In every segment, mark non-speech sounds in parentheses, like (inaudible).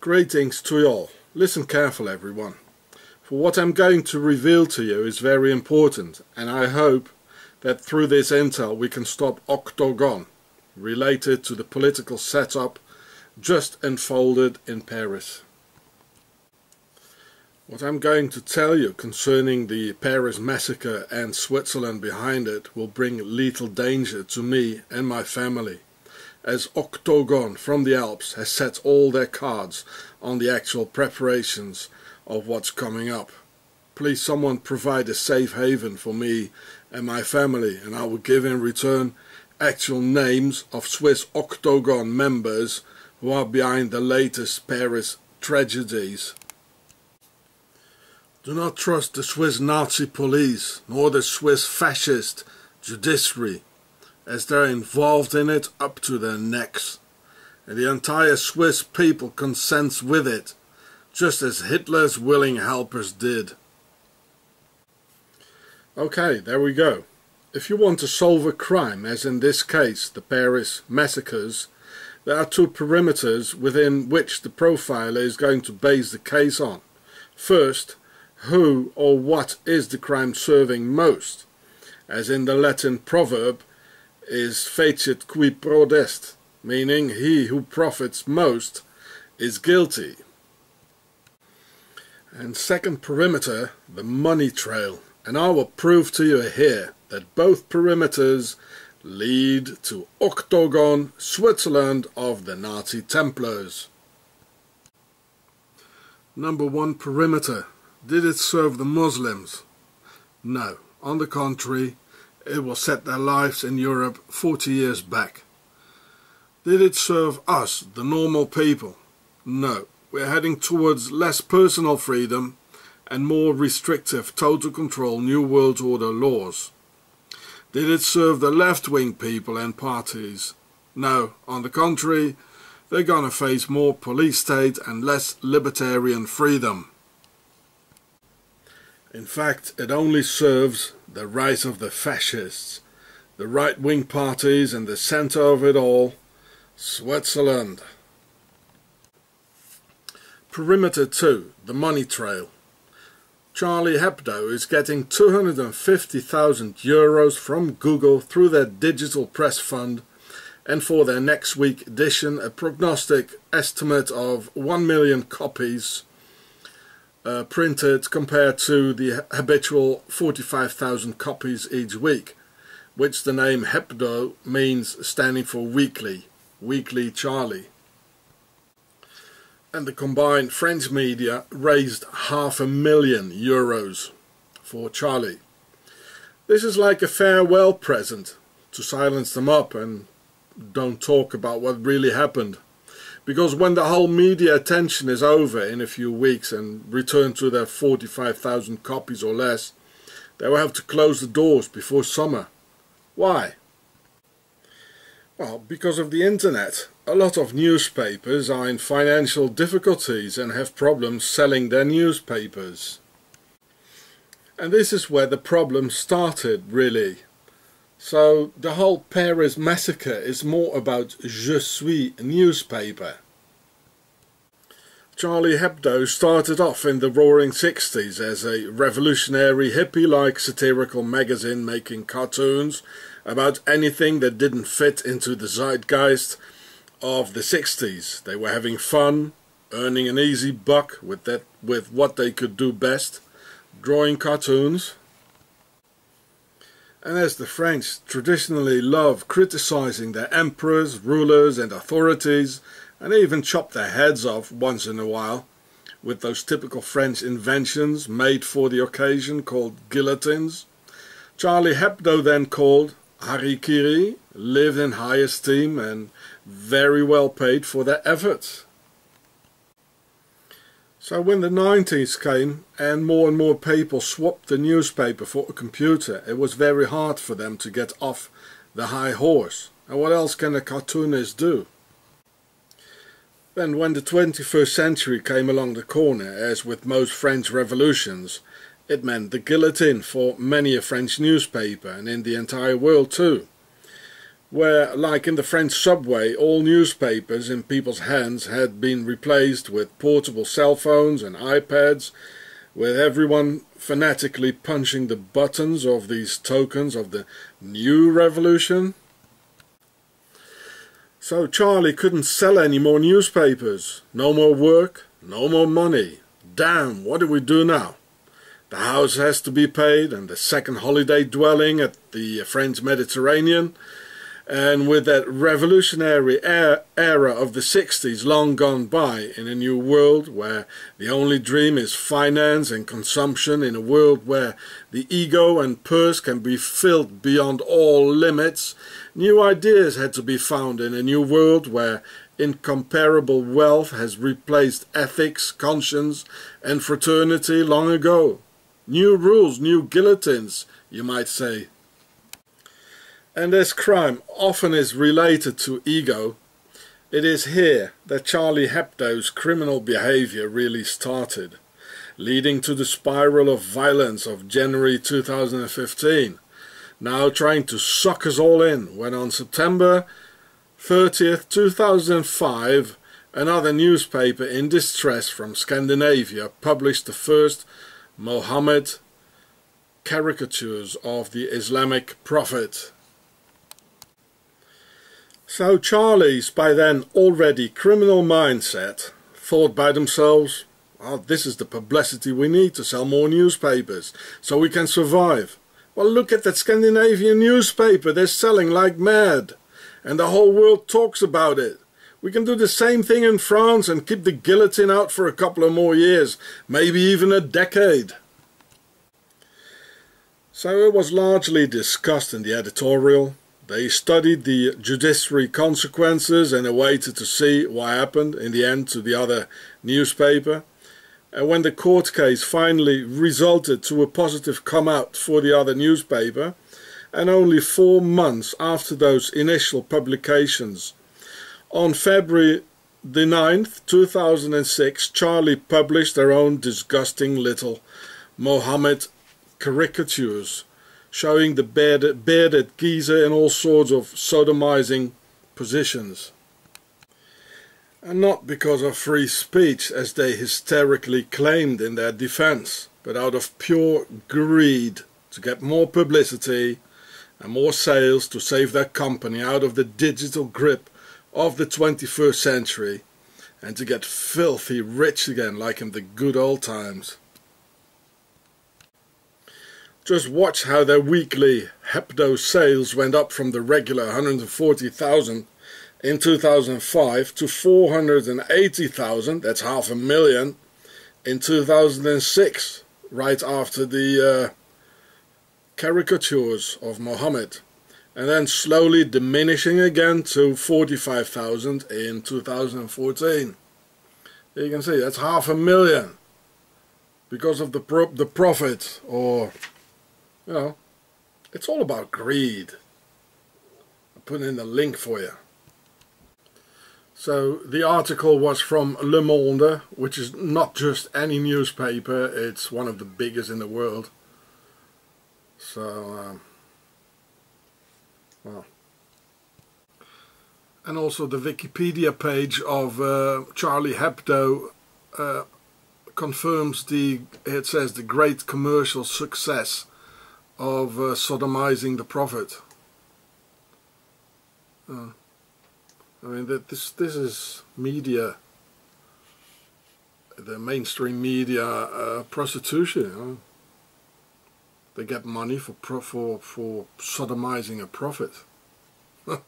Greetings to you all. Listen careful everyone. For what I'm going to reveal to you is very important and I hope that through this intel we can stop Octagon related to the political setup just unfolded in Paris. What I'm going to tell you concerning the Paris massacre and Switzerland behind it will bring lethal danger to me and my family as Octagon from the Alps has set all their cards on the actual preparations of what's coming up. Please someone provide a safe haven for me and my family and I will give in return actual names of Swiss Octagon members who are behind the latest Paris tragedies. Do not trust the Swiss Nazi police nor the Swiss fascist judiciary as they're involved in it up to their necks. And the entire Swiss people consents with it, just as Hitler's willing helpers did. Okay, there we go. If you want to solve a crime, as in this case, the Paris massacres, there are two perimeters within which the profiler is going to base the case on. First, who or what is the crime serving most? As in the Latin proverb, is fecit qui prodest, meaning he who profits most is guilty. And second perimeter, the money trail. And I will prove to you here that both perimeters lead to Octagon, Switzerland of the Nazi Templars. Number one perimeter. Did it serve the Muslims? No. On the contrary, it will set their lives in Europe 40 years back. Did it serve us, the normal people? No. We're heading towards less personal freedom and more restrictive total control New World Order laws. Did it serve the left-wing people and parties? No. On the contrary, they're gonna face more police state and less libertarian freedom. In fact, it only serves the rise of the fascists, the right-wing parties and the center of it all, Switzerland. Perimeter 2, the money trail. Charlie Hebdo is getting 250,000 euros from Google through their digital press fund and for their next week edition a prognostic estimate of 1 million copies uh, printed compared to the habitual 45,000 copies each week, which the name Hebdo means standing for weekly, Weekly Charlie. And the combined French media raised half a million euros for Charlie. This is like a farewell present to silence them up and don't talk about what really happened. Because when the whole media attention is over in a few weeks and return to their 45,000 copies or less, they will have to close the doors before summer. Why? Well, because of the internet. A lot of newspapers are in financial difficulties and have problems selling their newspapers. And this is where the problem started, really. So the whole Paris massacre is more about Je suis newspaper. Charlie Hebdo started off in the roaring 60s as a revolutionary hippie-like satirical magazine making cartoons about anything that didn't fit into the zeitgeist of the 60s. They were having fun, earning an easy buck with that with what they could do best, drawing cartoons. And as the French traditionally love criticizing their emperors, rulers and authorities, and even chop their heads off once in a while, with those typical French inventions made for the occasion called guillotines, Charlie Hebdo then called Harikiri lived in high esteem and very well paid for their efforts. So when the 90s came and more and more people swapped the newspaper for a computer, it was very hard for them to get off the high horse. And what else can a cartoonist do? Then when the 21st century came along the corner, as with most French revolutions, it meant the guillotine for many a French newspaper and in the entire world too. Where, like in the French subway, all newspapers in people's hands had been replaced with portable cell phones and iPads, with everyone fanatically punching the buttons of these tokens of the new revolution. So Charlie couldn't sell any more newspapers, no more work, no more money. Damn, what do we do now? The house has to be paid and the second holiday dwelling at the French Mediterranean and with that revolutionary er-, era of the 60s long gone by in a new world where the only dream is finance and consumption, in a world where the ego and purse can be filled beyond all limits, new ideas had to be found in a new world where incomparable wealth has replaced ethics, conscience and fraternity long ago. New rules, new guillotines, you might say. And as crime often is related to ego, it is here that Charlie Hebdo's criminal behavior really started, leading to the spiral of violence of January 2015, now trying to suck us all in when on September 30th 2005 another newspaper in distress from Scandinavia published the first Mohammed caricatures of the Islamic prophet so Charlie's by then already criminal mindset thought by themselves, well, this is the publicity we need to sell more newspapers so we can survive. Well, look at that Scandinavian newspaper, they're selling like mad. And the whole world talks about it. We can do the same thing in France and keep the guillotine out for a couple of more years, maybe even a decade. So it was largely discussed in the editorial, they studied the judiciary consequences and awaited to see what happened in the end to the other newspaper. And when the court case finally resulted to a positive come out for the other newspaper, and only four months after those initial publications, on February the 9th, 2006, Charlie published their own disgusting little Mohammed caricatures showing the bearded, bearded geezer in all sorts of sodomizing positions. And not because of free speech, as they hysterically claimed in their defense, but out of pure greed to get more publicity and more sales to save their company out of the digital grip of the 21st century and to get filthy rich again like in the good old times. Just watch how their weekly Hebdo sales went up from the regular 140,000 in 2005 to 480,000, that's half a million, in 2006, right after the uh, caricatures of Mohammed, and then slowly diminishing again to 45,000 in 2014. You can see that's half a million because of the pro the profit or you know, it's all about greed. I'm putting in the link for you. So the article was from Le Monde, which is not just any newspaper, it's one of the biggest in the world. So, um, well. And also the Wikipedia page of uh, Charlie Hebdo uh, confirms the, it says the great commercial success of uh, sodomizing the prophet. Uh, I mean, that this this is media, the mainstream media uh, prostitution. You know? They get money for for for sodomizing a prophet. (laughs) I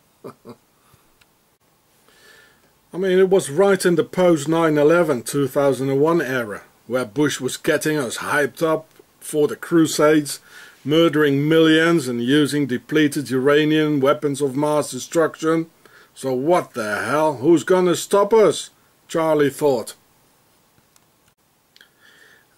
mean, it was right in the post 9/11 2001 era where Bush was getting us hyped up for the Crusades murdering millions and using depleted uranium weapons of mass destruction. So what the hell? Who's gonna stop us? Charlie thought.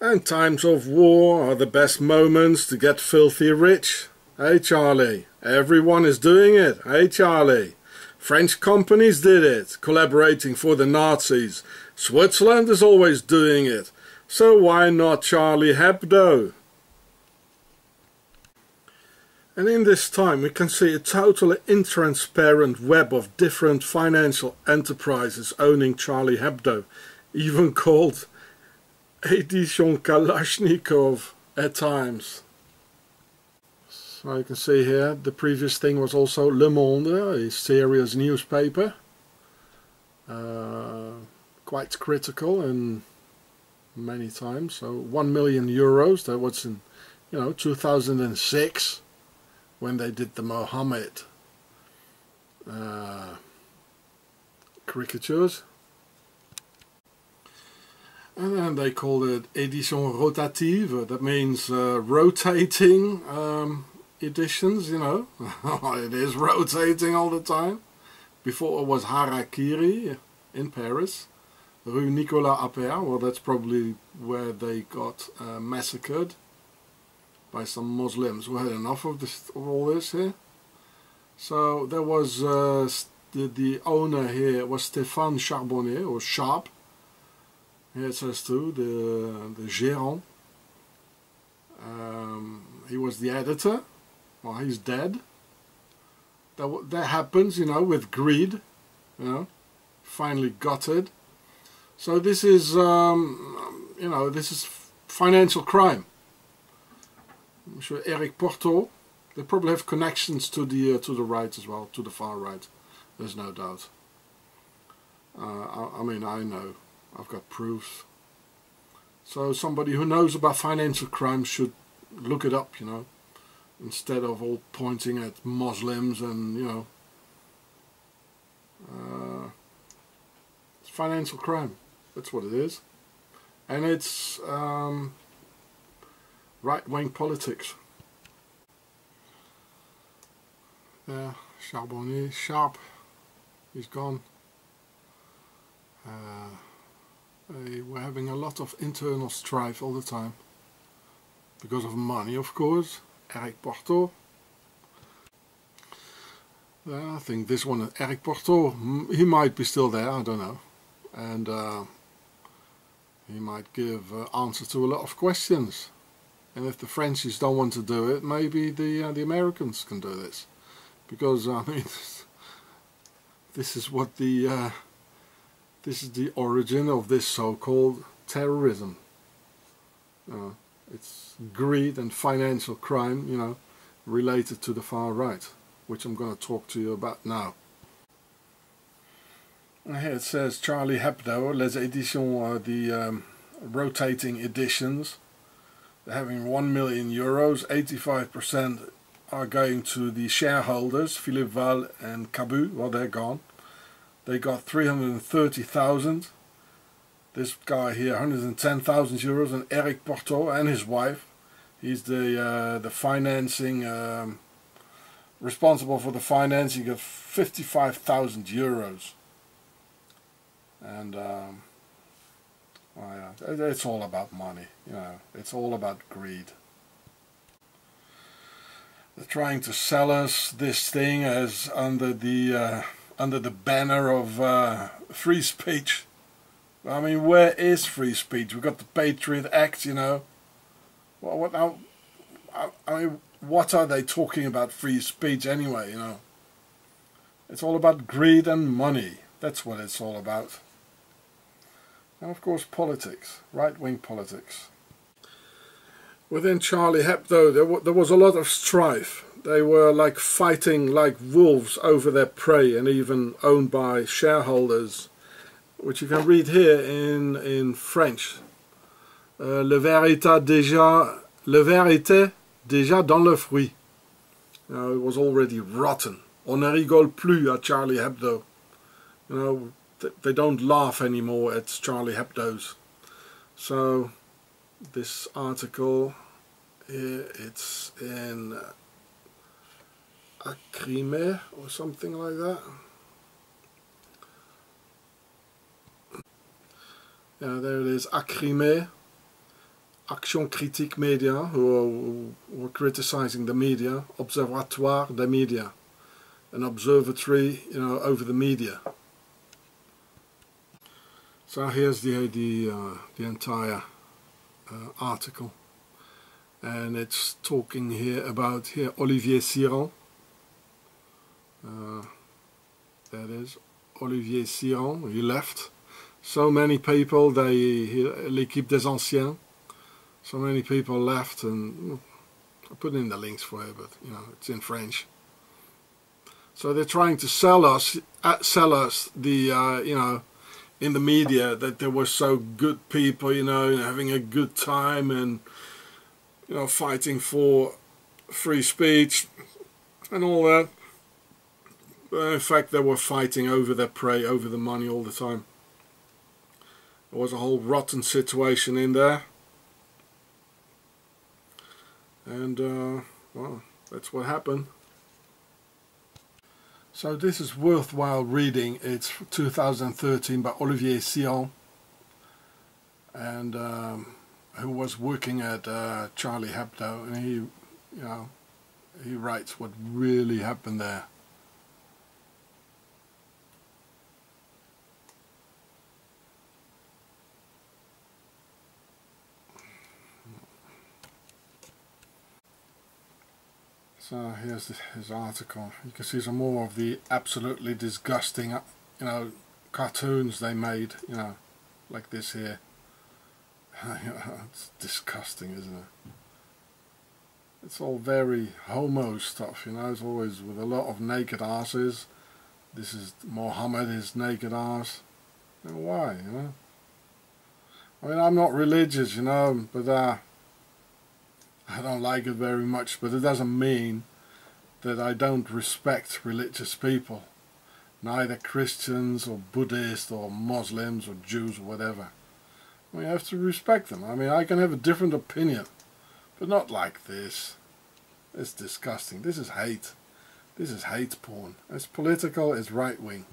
And times of war are the best moments to get filthy rich. Hey Charlie, everyone is doing it. Hey Charlie. French companies did it, collaborating for the Nazis. Switzerland is always doing it. So why not Charlie Hebdo? And in this time we can see a totally intransparent web of different financial enterprises owning Charlie Hebdo, even called Edition Kalashnikov at times. So you can see here the previous thing was also Le Monde, a serious newspaper. Uh, quite critical and many times. So 1 million euros, that was in you know 2006 when they did the Mohammed uh, caricatures. And then they called it Edition Rotative, that means uh, rotating um, editions, you know. (laughs) it is rotating all the time. Before it was Harakiri in Paris. Rue Nicolas Appert, well that's probably where they got uh, massacred by some Muslims who had enough of, this, of all this here. So there was uh, the, the owner here was Stéphane Charbonnier or Charb. Here it says too the the gérant. Um, he was the editor. Well, he's dead. That that happens, you know, with greed. You know, finally gutted. So this is, um, you know, this is financial crime. I'm sure Eric Portheault, they probably have connections to the uh, to the right as well, to the far right. There's no doubt. Uh, I, I mean, I know. I've got proofs. So somebody who knows about financial crime should look it up, you know, instead of all pointing at Muslims and, you know, uh, it's financial crime. That's what it is. And it's um, right-wing politics. There, Charbonnier, Charb, he's gone. Uh, they were having a lot of internal strife all the time. Because of money, of course. Eric Portheault. I think this one, Eric Portheault, he might be still there, I don't know. And uh, he might give uh, to a lot of questions. And if the Frenchies don't want to do it, maybe the uh, the Americans can do this, because I mean, (laughs) this is what the uh, this is the origin of this so-called terrorism. Uh, it's greed and financial crime, you know, related to the far right, which I'm going to talk to you about now. Here it says Charlie Hebdo, les éditions, uh, the um, rotating editions. Having 1 million euros, 85% are going to the shareholders, Philippe Val and Cabu, well they're gone. They got 330,000. This guy here, 110,000 euros, and Eric Portheault and his wife. He's the uh, the financing um, responsible for the financing of 55,000 euros and um, well, yeah, it's all about money, you know, it's all about greed. They're trying to sell us this thing as under the uh, under the banner of uh, free speech. I mean, where is free speech? We've got the Patriot Act, you know. Well, what now? I mean, what are they talking about free speech anyway? You know, it's all about greed and money. That's what it's all about. And of course politics, right-wing politics. Within Charlie Hebdo there, there was a lot of strife. They were like fighting like wolves over their prey and even owned by shareholders, which you can read here in, in French. Uh, le vérité déjà, le déjà dans le fruit. It was already rotten. On ne rigole plus à Charlie Hebdo. You know, they don't laugh anymore at Charlie Hebdo's. So this article eh, it's in uh, Acrime or something like that. Yeah, there it is, Acrime, Action Critique Media, who were criticizing the media, Observatoire des Médias, an observatory, you know, over the media. So here's the the uh, the entire uh, article, and it's talking here about here Olivier Cyran. Uh, that is Olivier Cyran. He left. So many people. They l'équipe des anciens. So many people left, and I put in the links for you, but you know it's in French. So they're trying to sell us, uh, sell us the, uh, you know, in the media that there were so good people, you know, having a good time and, you know, fighting for free speech and all that. But in fact, they were fighting over their prey, over the money all the time. There was a whole rotten situation in there. And, uh, well, that's what happened. So this is worthwhile reading. It's 2013 by Olivier Cyran, and um, who was working at uh, Charlie Hebdo, and he, you know, he writes what really happened there. So here's his article. You can see some more of the absolutely disgusting, uh, you know, cartoons they made, you know, like this here. (laughs) it's disgusting, isn't it? It's all very homo stuff, you know, it's always with a lot of naked asses. This is Mohammed, his naked ass. Why, you know? I mean, I'm not religious, you know, but uh, I don't like it very much, but it doesn't mean that I don't respect religious people, neither Christians or Buddhists or Muslims or Jews or whatever. We have to respect them. I mean, I can have a different opinion, but not like this. It's disgusting. This is hate. This is hate porn. It's political, it's right wing.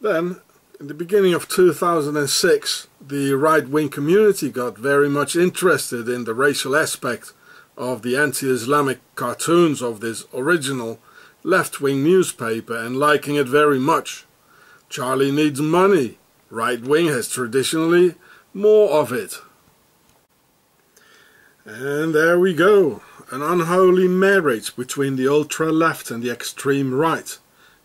Then, in the beginning of 2006, the right-wing community got very much interested in the racial aspect of the anti-Islamic cartoons of this original left-wing newspaper and liking it very much. Charlie needs money. Right-wing has traditionally more of it. And there we go. An unholy marriage between the ultra-left and the extreme right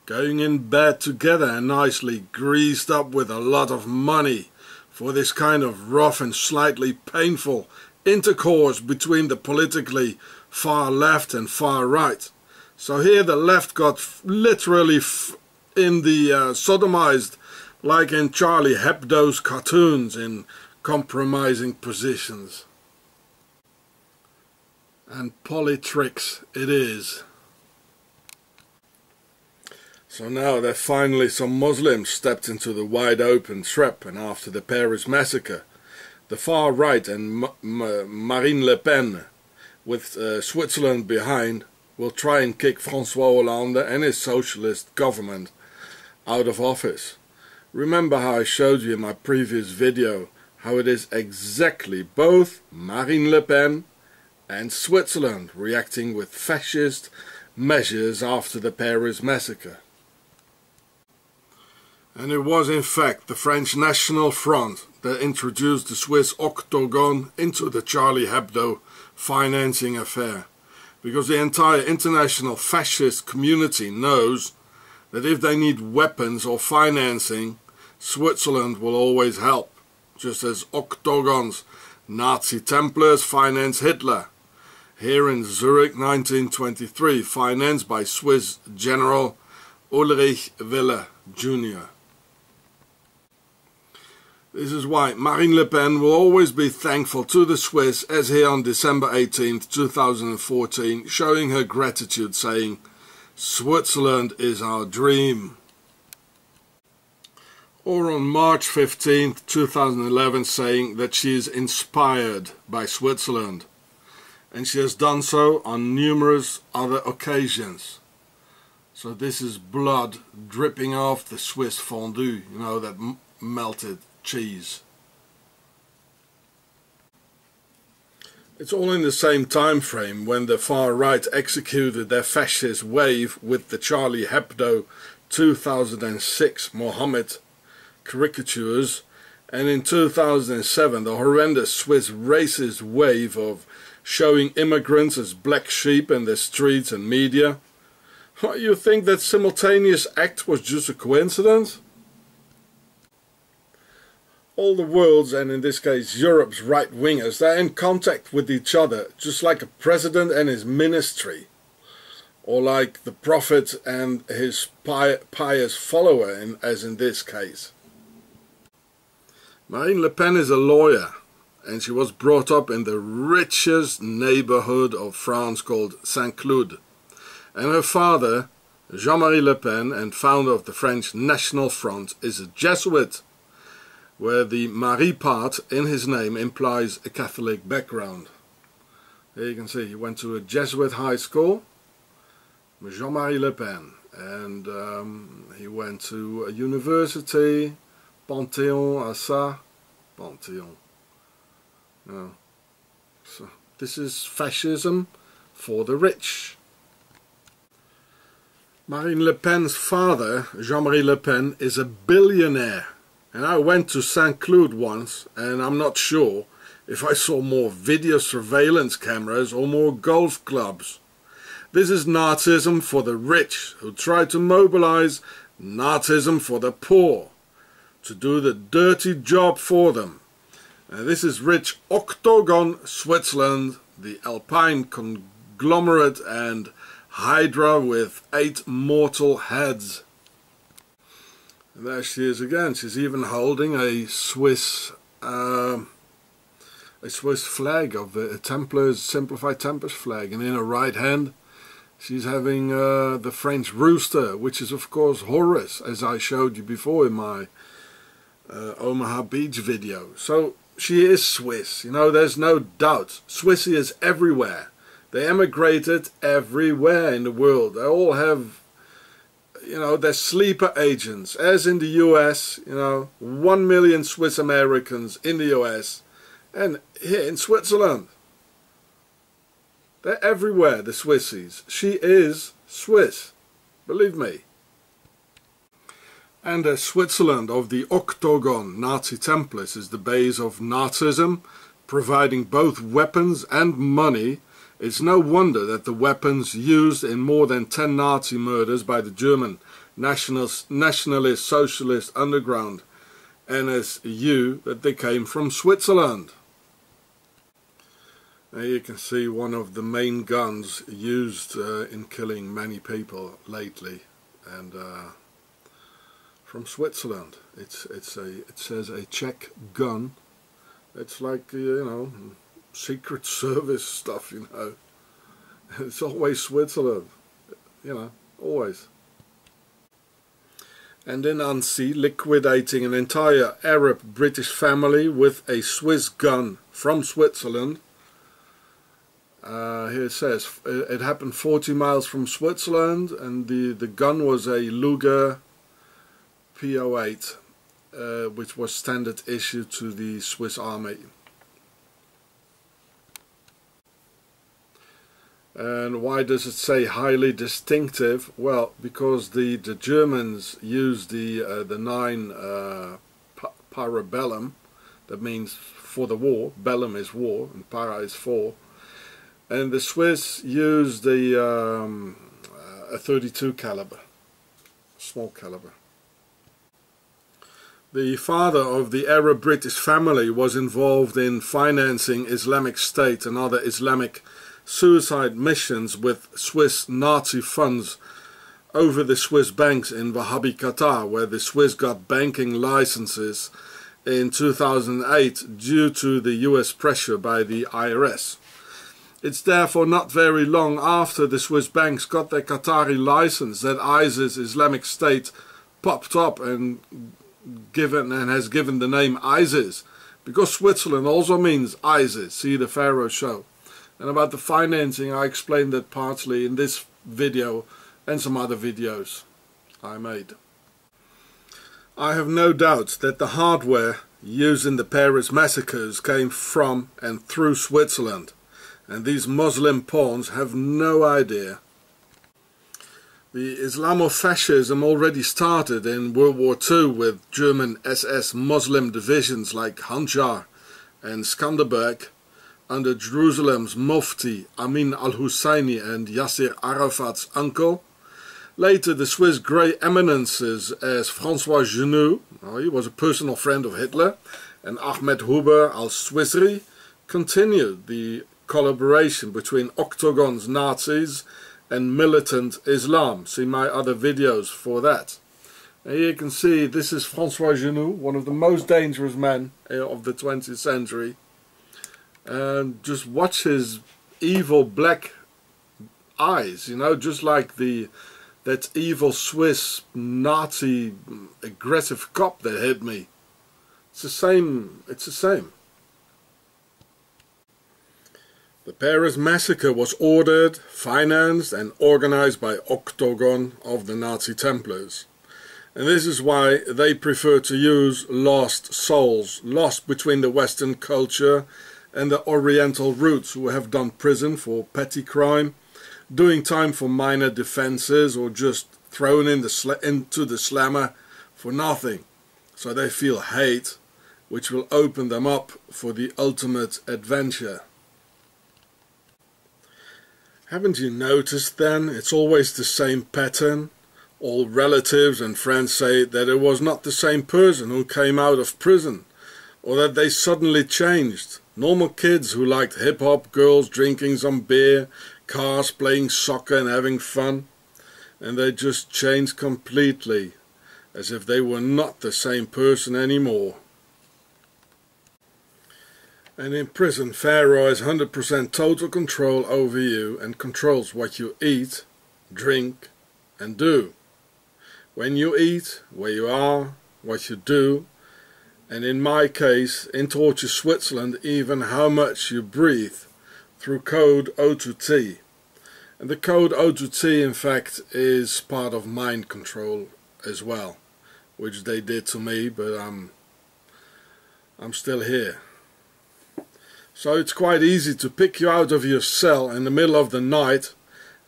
going in bed together and nicely greased up with a lot of money for this kind of rough and slightly painful intercourse between the politically far left and far right. So here the left got literally in the uh, sodomized like in Charlie Hebdo's cartoons in compromising positions. And politricks it is. So now that finally some Muslims stepped into the wide open trap and after the Paris massacre, the far right and Marine Le Pen with uh, Switzerland behind will try and kick François Hollande and his socialist government out of office. Remember how I showed you in my previous video how it is exactly both Marine Le Pen and Switzerland reacting with fascist measures after the Paris massacre. And it was in fact the French National Front that introduced the Swiss Octagon into the Charlie Hebdo financing affair. Because the entire international fascist community knows that if they need weapons or financing, Switzerland will always help, just as Octagon's Nazi Templars finance Hitler. Here in Zurich 1923, financed by Swiss General Ulrich Wille Jr. This is why Marine Le Pen will always be thankful to the Swiss as here on December 18, 2014, showing her gratitude saying, Switzerland is our dream. Or on March 15, 2011, saying that she is inspired by Switzerland. And she has done so on numerous other occasions. So this is blood dripping off the Swiss fondue, you know, that melted cheese. It's all in the same time frame when the far right executed their fascist wave with the Charlie Hebdo 2006 Mohammed caricatures And in 2007, the horrendous Swiss racist wave of showing immigrants as black sheep in the streets and media. What, you think that simultaneous act was just a coincidence? All the world's, and in this case Europe's right-wingers, they're in contact with each other, just like a president and his ministry. Or like the prophet and his pious follower, as in this case. Marine Le Pen is a lawyer and she was brought up in the richest neighborhood of France called Saint-Cloud. And her father, Jean-Marie Le Pen, and founder of the French National Front, is a Jesuit, where the Marie part in his name implies a Catholic background. Here you can see he went to a Jesuit high school, Jean-Marie Le Pen, and um, he went to a university, Panthéon Assas, Panthéon. No. So this is fascism for the rich. Marine Le Pen's father, Jean-Marie Le Pen, is a billionaire. And I went to Saint-Cloud once, and I'm not sure if I saw more video surveillance cameras or more golf clubs. This is Nazism for the rich who try to mobilize Nazism for the poor to do the dirty job for them. Uh, this is rich Octagon Switzerland, the Alpine conglomerate and Hydra with eight mortal heads. And there she is again. She's even holding a Swiss uh, a Swiss flag of the Templars, Simplified Templars flag, and in her right hand she's having uh, the French rooster, which is of course Horus, as I showed you before in my uh, Omaha Beach video. So she is Swiss, you know, there's no doubt. Swissy is everywhere. They emigrated everywhere in the world. They all have, you know, they're sleeper agents. As in the US, you know, one million Swiss Americans in the US and here in Switzerland. They're everywhere, the Swissies. She is Swiss, believe me and as Switzerland of the Octagon Nazi Templars is the base of Nazism, providing both weapons and money, it's no wonder that the weapons used in more than 10 Nazi murders by the German nationalist, nationalist socialist underground NSU that they came from Switzerland. There you can see one of the main guns used uh, in killing many people lately and uh, from Switzerland. It's it's a it says a Czech gun. It's like you know secret service stuff. You know, it's always Switzerland. You know, always. And in Annecy, liquidating an entire Arab British family with a Swiss gun from Switzerland. Uh, here it says it happened 40 miles from Switzerland, and the the gun was a Luger P08 uh, which was standard issue to the Swiss army. And why does it say highly distinctive? Well, because the, the Germans used the, uh, the 9 uh, parabellum, that means for the war, bellum is war and para is for, and the Swiss used the um, a 32 caliber, small caliber. The father of the Arab British family was involved in financing Islamic State and other Islamic suicide missions with Swiss Nazi funds over the Swiss banks in Wahhabi Qatar, where the Swiss got banking licenses in 2008 due to the US pressure by the IRS. It's therefore not very long after the Swiss banks got their Qatari license that ISIS Islamic State popped up and given and has given the name ISIS because Switzerland also means ISIS, see the Pharaoh show. And about the financing, I explained that partly in this video and some other videos I made. I have no doubt that the hardware used in the Paris massacres came from and through Switzerland, and these Muslim pawns have no idea The Islamofascism already started in World War II with German SS Muslim divisions like Handjar and Skanderberg under Jerusalem's Mufti Amin al-Husseini and Yasser Arafat's uncle. Later the Swiss grey eminences as François Genoud, oh, he was a personal friend of Hitler, and Ahmed Huber al-Swisri continued the collaboration between Octagon's Nazis and militant Islam. See my other videos for that. Here you can see this is François Genoud, one of the most dangerous men eh, of the 20th century. And just watch his evil black eyes, you know, just like the that evil Swiss Nazi aggressive cop that hit me. It's the same, it's the same. The Paris massacre was ordered, financed and organized by Octagon of the Nazi Templars. And this is why they prefer to use lost souls, lost between the Western culture and the Oriental roots who have done prison for petty crime, doing time for minor defenses or just thrown in the into the slammer for nothing. So they feel hate, which will open them up for the ultimate adventure. Haven't you noticed then? It's always the same pattern. All relatives and friends say that it was not the same person who came out of prison, or that they suddenly changed. Normal kids who liked hip hop, girls drinking some beer, cars playing soccer and having fun, and they just changed completely, as if they were not the same person anymore. And in prison, Pharaoh has 100% total control over you and controls what you eat, drink and do. When you eat, where you are, what you do, and in my case, in Torture Switzerland, even how much you breathe through code O2T. And the code O2T, in fact, is part of mind control as well, which they did to me, but I'm, I'm still here. So it's quite easy to pick you out of your cell in the middle of the night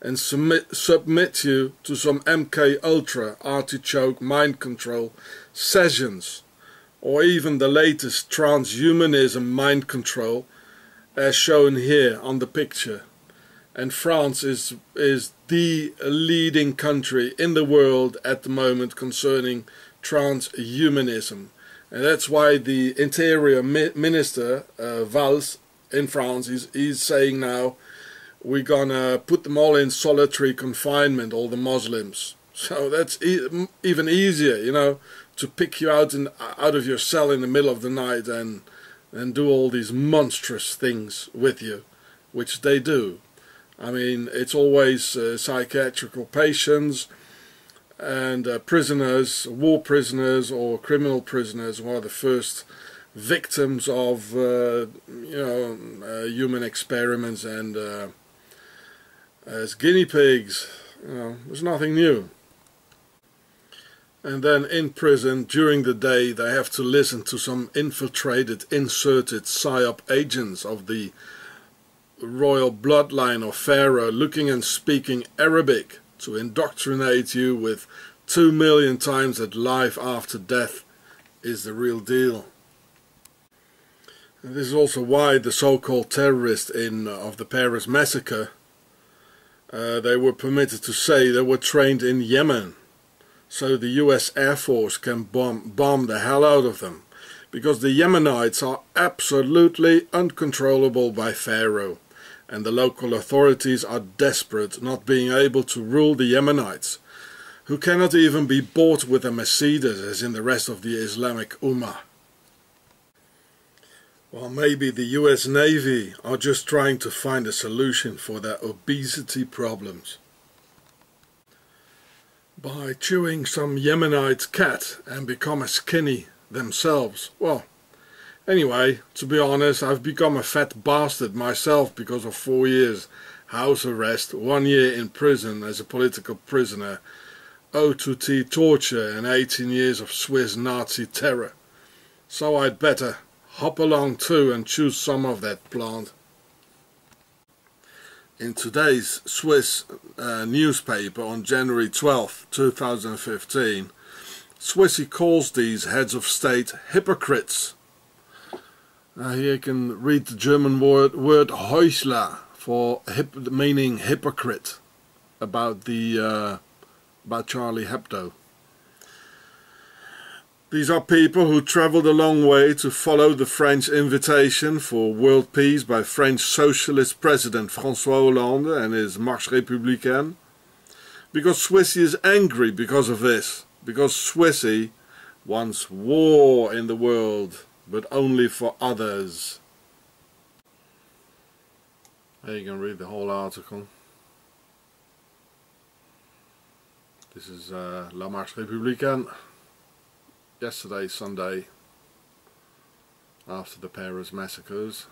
and submit, submit you to some MK Ultra artichoke mind control sessions or even the latest transhumanism mind control as shown here on the picture. And France is, is the leading country in the world at the moment concerning transhumanism. And that's why the Interior Minister, uh, Valls, in France, he's, he's saying now, we're gonna put them all in solitary confinement, all the Muslims. So that's e even easier, you know, to pick you out in, out of your cell in the middle of the night and and do all these monstrous things with you, which they do. I mean, it's always uh, psychiatrical patients and uh, prisoners, war prisoners or criminal prisoners who are the first victims of uh, you know uh, human experiments and uh, as guinea pigs. You know, there's nothing new. And then in prison during the day they have to listen to some infiltrated, inserted PSYOP agents of the royal bloodline of Pharaoh looking and speaking Arabic to indoctrinate you with two million times that life after death is the real deal. And this is also why the so-called terrorists in uh, of the Paris massacre uh, they were permitted to say they were trained in Yemen so the US Air Force can bomb, bomb the hell out of them because the Yemenites are absolutely uncontrollable by Pharaoh and the local authorities are desperate not being able to rule the Yemenites who cannot even be bought with a Mercedes as in the rest of the Islamic Ummah. Well, maybe the US Navy are just trying to find a solution for their obesity problems. By chewing some Yemenite khat and become a skinny themselves. Well, anyway, to be honest, I've become a fat bastard myself because of four years house arrest, one year in prison as a political prisoner, O2T torture and 18 years of Swiss Nazi terror. So I'd better hop along too and choose some of that plant. In today's Swiss uh, newspaper on January 12, 2015, Swissy calls these heads of state hypocrites. Uh, here you can read the German word, word Heuchler for hip, meaning hypocrite about the uh, about Charlie Hebdo. These are people who travelled a long way to follow the French invitation for world peace by French socialist president François Hollande and his Marche Républicaine. Because Swissy is angry because of this. Because Swissy wants war in the world, but only for others. There you can read the whole article. This is uh, La Marche Républicaine yesterday, Sunday, after the Paris massacres,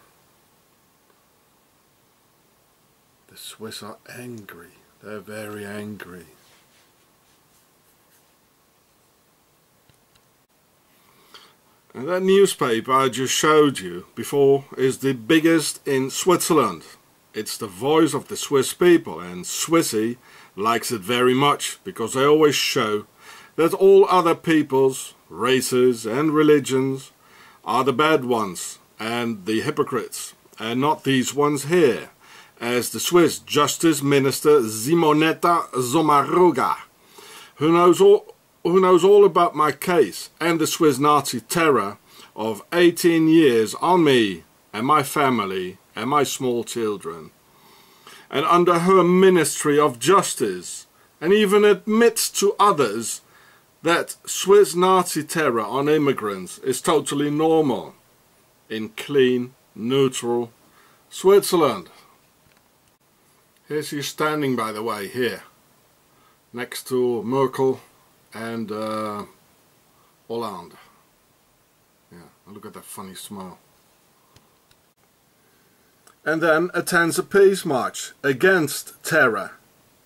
the Swiss are angry. They're very angry. And that newspaper I just showed you before is the biggest in Switzerland. It's the voice of the Swiss people and Swissy likes it very much because they always show that all other peoples races and religions are the bad ones and the hypocrites, and not these ones here, as the Swiss Justice Minister Simonetta Sommaruga, who knows all who knows all about my case and the Swiss Nazi terror of 18 years on me and my family and my small children. And under her Ministry of Justice, and even admits to others that Swiss Nazi terror on immigrants is totally normal in clean, neutral Switzerland. Here's he standing, by the way, here, next to Merkel and uh, Hollande. Yeah, look at that funny smile. And then attends a peace march against terror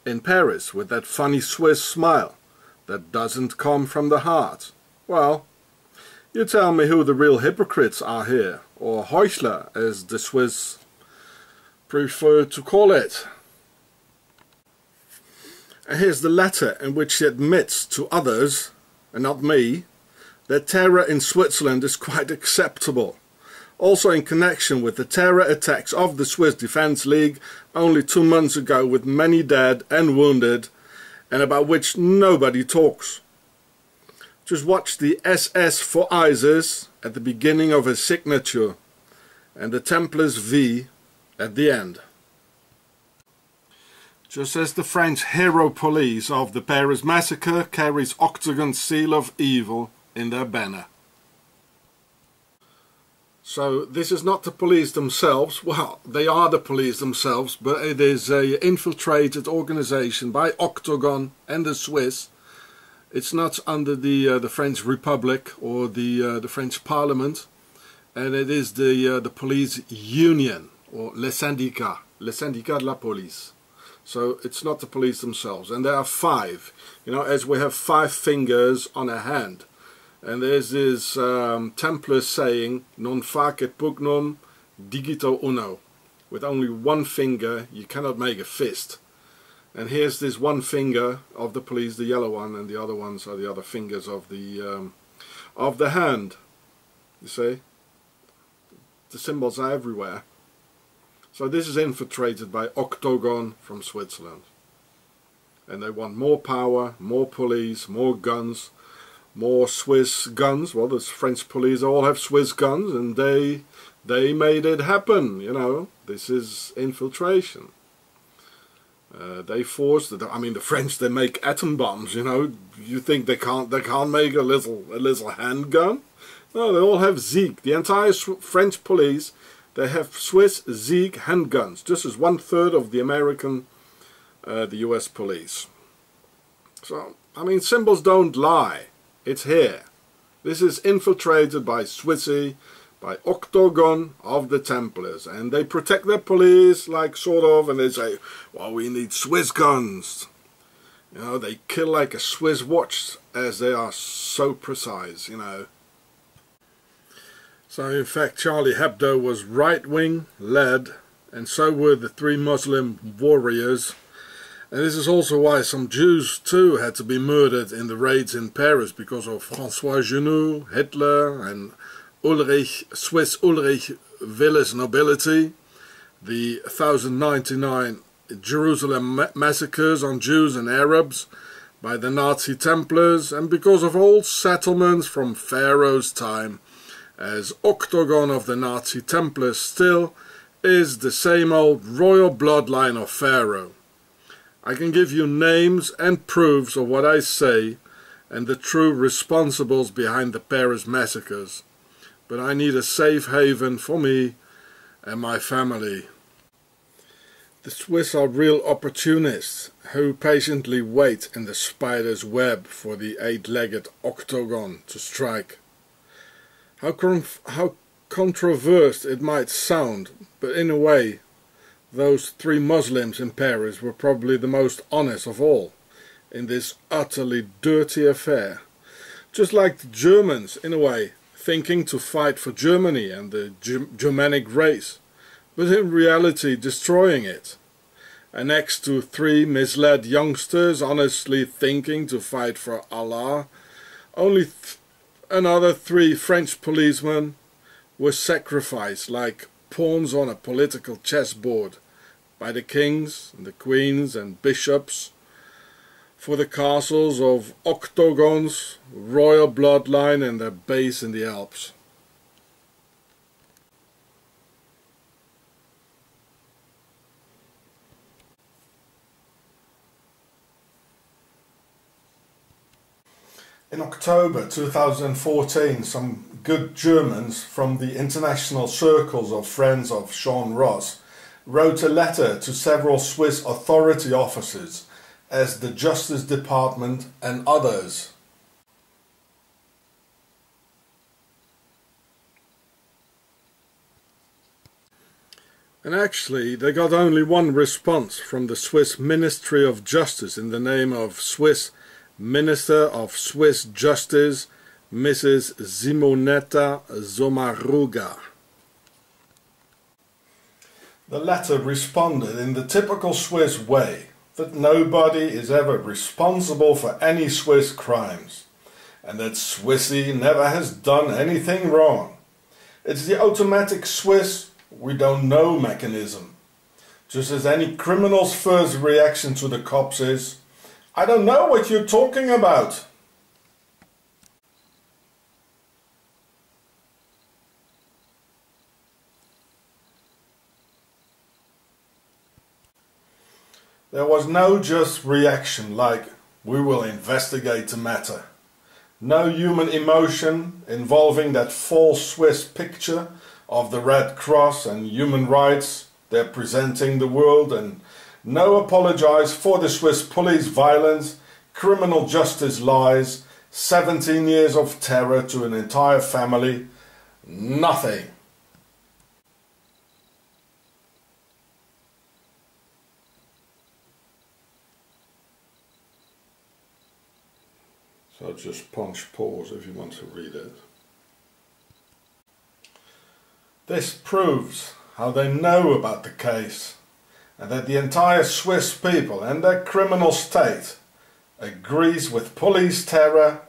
in Paris with that funny Swiss smile that doesn't come from the heart. Well, you tell me who the real hypocrites are here, or Heuchler as the Swiss prefer to call it. And here's the letter in which he admits to others, and not me, that terror in Switzerland is quite acceptable. Also in connection with the terror attacks of the Swiss Defence League only two months ago with many dead and wounded and about which nobody talks. Just watch the SS for ISIS at the beginning of his signature and the Templars V at the end. Just as the French hero police of the Paris massacre carries Octagon's seal of evil in their banner. So this is not the police themselves. Well, they are the police themselves, but it is a infiltrated organization by Octagon and the Swiss. It's not under the uh, the French Republic or the uh, the French Parliament, and it is the uh, the police union or les syndicats, les syndicats de la police. So it's not the police themselves, and there are five. You know, as we have five fingers on a hand. And there's this um, Templar saying, non facet pugnum digito uno. With only one finger, you cannot make a fist. And here's this one finger of the police, the yellow one, and the other ones are the other fingers of the um, of the hand. You see, the symbols are everywhere. So this is infiltrated by Octagon from Switzerland. And they want more power, more police, more guns, more Swiss guns. Well, the French police all have Swiss guns, and they they made it happen. You know, this is infiltration. Uh, they forced. The, I mean, the French they make atom bombs. You know, you think they can't they can't make a little a little handgun? No, they all have Sieg. The entire French police they have Swiss Sieg handguns, just as one third of the American, uh, the U.S. police. So I mean, symbols don't lie. It's here. This is infiltrated by Swissy, by Octagon of the Templars. And they protect their police, like sort of, and they say, well, we need Swiss guns. You know, they kill like a Swiss watch, as they are so precise, you know. So in fact, Charlie Hebdo was right-wing led and so were the three Muslim warriors. And this is also why some Jews too had to be murdered in the raids in Paris because of François Genoud, Hitler and Ulrich, Swiss Ulrich Wille's nobility, the 1099 Jerusalem massacres on Jews and Arabs by the Nazi Templars, and because of old settlements from Pharaoh's time, as Octagon of the Nazi Templars still is the same old royal bloodline of Pharaoh. I can give you names and proofs of what I say and the true responsibles behind the Paris massacres but I need a safe haven for me and my family. The Swiss are real opportunists who patiently wait in the spider's web for the eight-legged octagon to strike. How, how controversial it might sound, but in a way, those three Muslims in Paris were probably the most honest of all in this utterly dirty affair. Just like the Germans, in a way, thinking to fight for Germany and the Germanic race, but in reality destroying it. And next to three misled youngsters honestly thinking to fight for Allah, only th another three French policemen were sacrificed like pawns on a political chessboard by the kings and the queens and bishops for the castles of Octagon's royal bloodline and their base in the Alps. In October 2014, some good Germans from the international circles of friends of Sean Ross wrote a letter to several Swiss authority officers as the Justice Department and others. And actually, they got only one response from the Swiss Ministry of Justice in the name of Swiss Minister of Swiss Justice, Mrs. Simonetta Sommaruga. The letter responded in the typical Swiss way that nobody is ever responsible for any Swiss crimes, and that Swissy never has done anything wrong. It's the automatic Swiss we don't know mechanism. Just as any criminal's first reaction to the cops is, I don't know what you're talking about. There was no just reaction like, we will investigate the matter. No human emotion involving that false Swiss picture of the Red Cross and human rights they're presenting the world and no apologize for the Swiss police violence, criminal justice lies, 17 years of terror to an entire family, nothing. So just punch pause if you want to read it. This proves how they know about the case and that the entire Swiss people and their criminal state agrees with police terror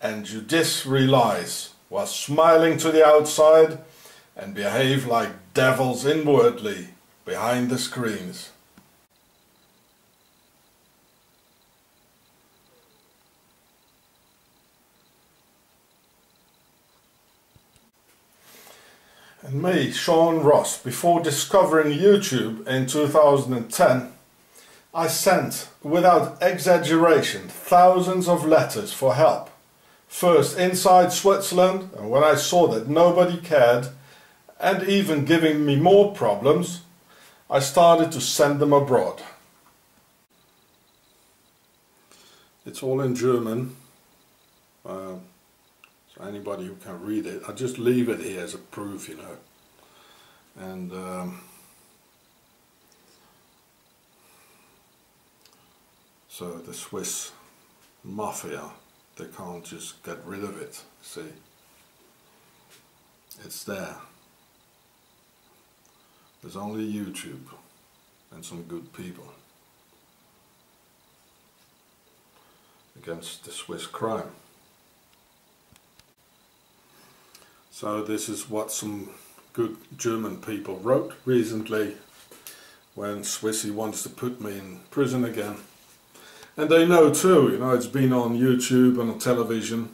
and judiciary lies while smiling to the outside and behave like devils inwardly behind the screens. And me, Sean Ross, before discovering YouTube in 2010, I sent, without exaggeration, thousands of letters for help. First inside Switzerland, and when I saw that nobody cared, and even giving me more problems, I started to send them abroad. It's all in German. Uh, anybody who can read it, I just leave it here as a proof, you know. And um, so the Swiss mafia, they can't just get rid of it, see. It's there. There's only YouTube and some good people against the Swiss crime. So this is what some good German people wrote recently when Swissy wants to put me in prison again. And they know too, you know, it's been on YouTube and on television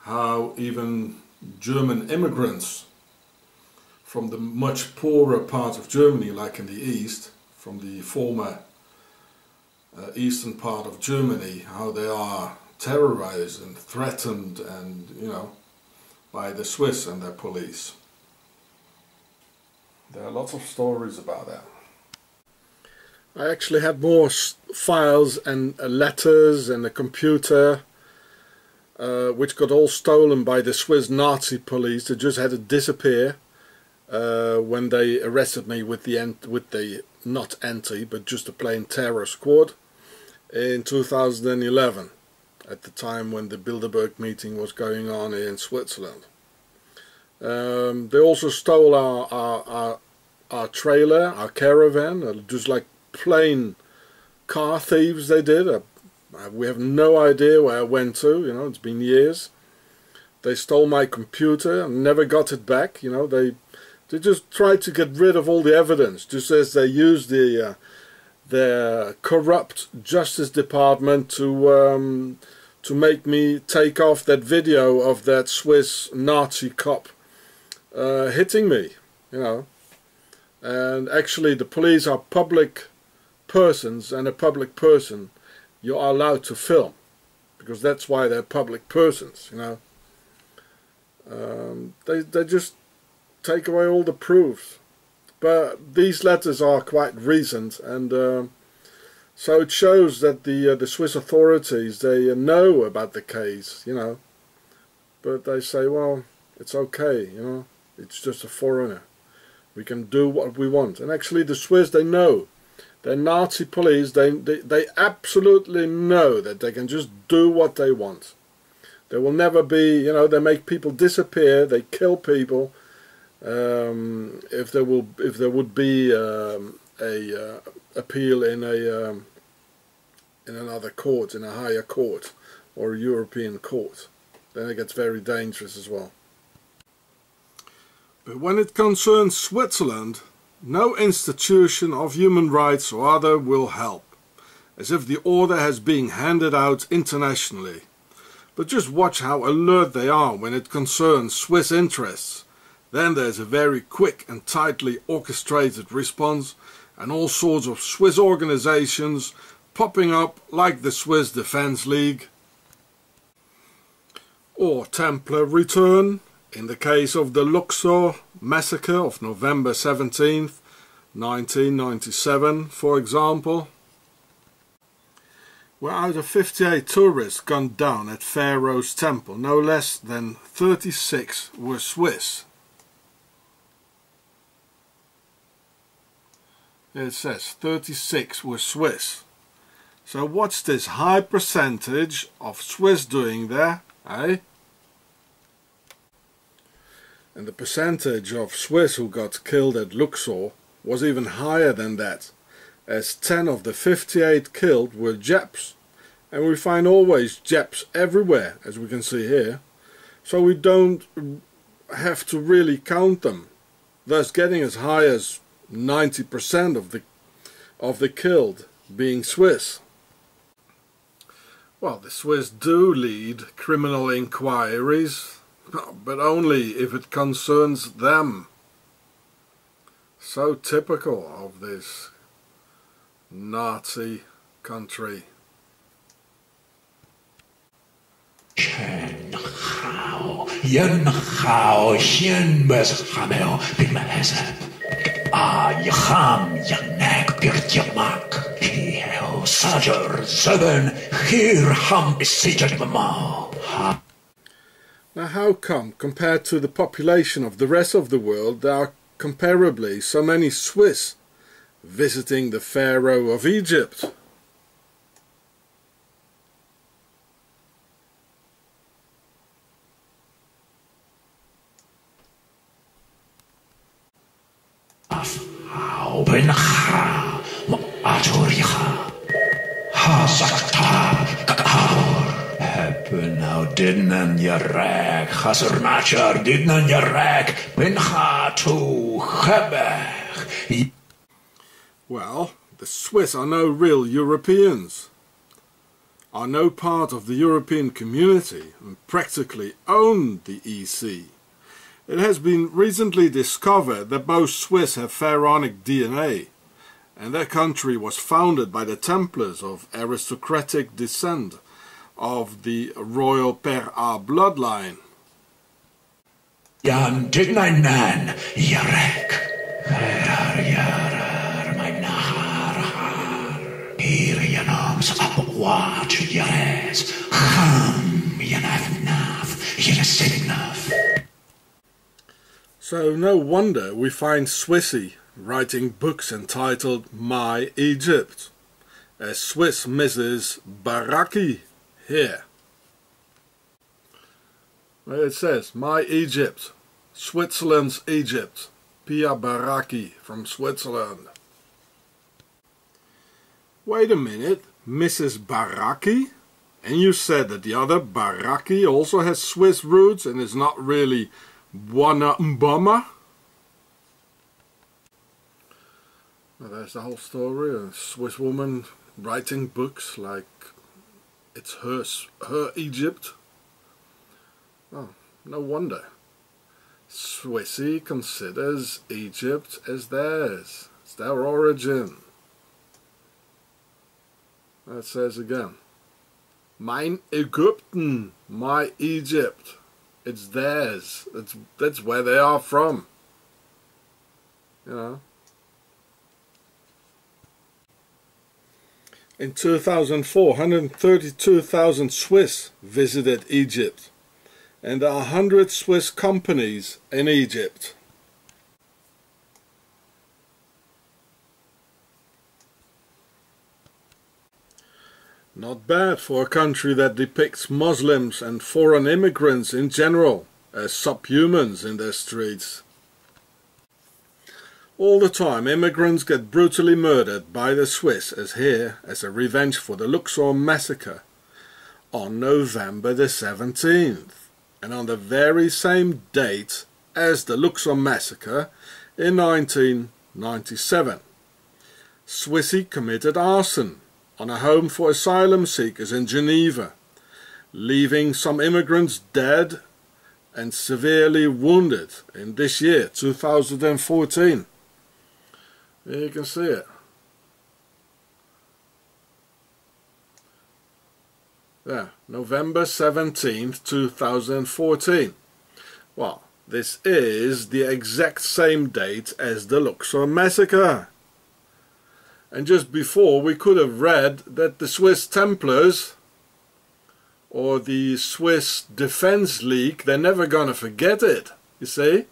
how even German immigrants from the much poorer part of Germany, like in the east, from the former uh, eastern part of Germany, how they are terrorized and threatened and, you know, by the Swiss and their police. There are lots of stories about that. I actually had more files and uh, letters and a computer uh, which got all stolen by the Swiss Nazi police. They just had to disappear uh, when they arrested me with the with the not anti but just a plain terror squad in 2011 at the time when the Bilderberg meeting was going on in Switzerland. Um, they also stole our, our, our, our, trailer, our caravan, uh, just like plain car thieves they did. Uh, we have no idea where it went to, you know, it's been years. They stole my computer and never got it back, you know, they they just tried to get rid of all the evidence, just as they used the uh, their corrupt Justice Department to um, to make me take off that video of that Swiss Nazi cop uh, hitting me, you know. And actually, the police are public persons, and a public person you are allowed to film because that's why they're public persons, you know. Um, they they just take away all the proofs. But these letters are quite recent, and uh, so it shows that the uh, the Swiss authorities they uh, know about the case, you know. But they say, well, it's okay, you know. It's just a foreigner. We can do what we want. And actually, the Swiss they know. The Nazi police they, they they absolutely know that they can just do what they want. There will never be, you know, they make people disappear, they kill people, um, if there will if there would be um, a uh, appeal in a um, in another court in a higher court or a European court. Then it gets very dangerous as well. But when it concerns Switzerland no institution of human rights or other will help as if the order has been handed out internationally. But just watch how alert they are when it concerns Swiss interests. Then there's a very quick and tightly orchestrated response and all sorts of Swiss organizations popping up like the Swiss Defense League. Or Templar Return in the case of the Luxor massacre of November 17th 1997 for example. Where out of 58 tourists gunned down at Pharaoh's temple no less than 36 were Swiss it says 36 were Swiss. So what's this high percentage of Swiss doing there, eh? And the percentage of Swiss who got killed at Luxor was even higher than that, as 10 of the 58 killed were Japs. And we find always Japs everywhere, as we can see here. So we don't have to really count them, thus getting as high as 90% of the of the killed being Swiss. Well, the Swiss do lead criminal inquiries, but only if it concerns them. So typical of this Nazi country. Hamel. Ajham Janek Pirtyamak, Kihel Sajar Zeben, Hirham Besijat Mama. Now, how come, compared to the population of the rest of the world, there are comparably so many Swiss visiting the Pharaoh of Egypt? didnan yarek didnan yarek Well, the Swiss are no real Europeans. Are no part of the European community and practically own the EC. It has been recently discovered that both Swiss have pharaonic DNA, and their country was founded by the Templars of aristocratic descent of the royal Per A bloodline. Jan didnan nan jarek. Her jarar mijn haar. Hier janoms apwat jares. Ham janaf naf. Jeresignaf. So no wonder we find Swissy writing books entitled My Egypt, a Swiss Mrs. Baraki here. It says My Egypt, Switzerland's Egypt, Pia Baraki from Switzerland. Wait a minute, Mrs. Baraki? And you said that the other Baraki also has Swiss roots and is not really Wana Mbama? Well, there's the whole story. A Swiss woman writing books like it's her, her Egypt. Oh, no wonder. Swissy considers Egypt as theirs. It's their origin. That says again. Mein Ägypten, my Egypt. It's theirs. That's that's where they are from. You know. In 2004, 132,000 Swiss visited Egypt, and there are 100 Swiss companies in Egypt. Not bad for a country that depicts Muslims and foreign immigrants in general as subhumans in their streets. All the time immigrants get brutally murdered by the Swiss as here as a revenge for the Luxor massacre on November the 17th and on the very same date as the Luxor massacre in 1997. Swissy committed arson on a home for asylum seekers in Geneva, leaving some immigrants dead and severely wounded in this year, 2014. There you can see it. There, November 17th, 2014. Well, this is the exact same date as the Luxor massacre. And just before we could have read that the Swiss Templars or the Swiss Defense League, they're never going to forget it, you see?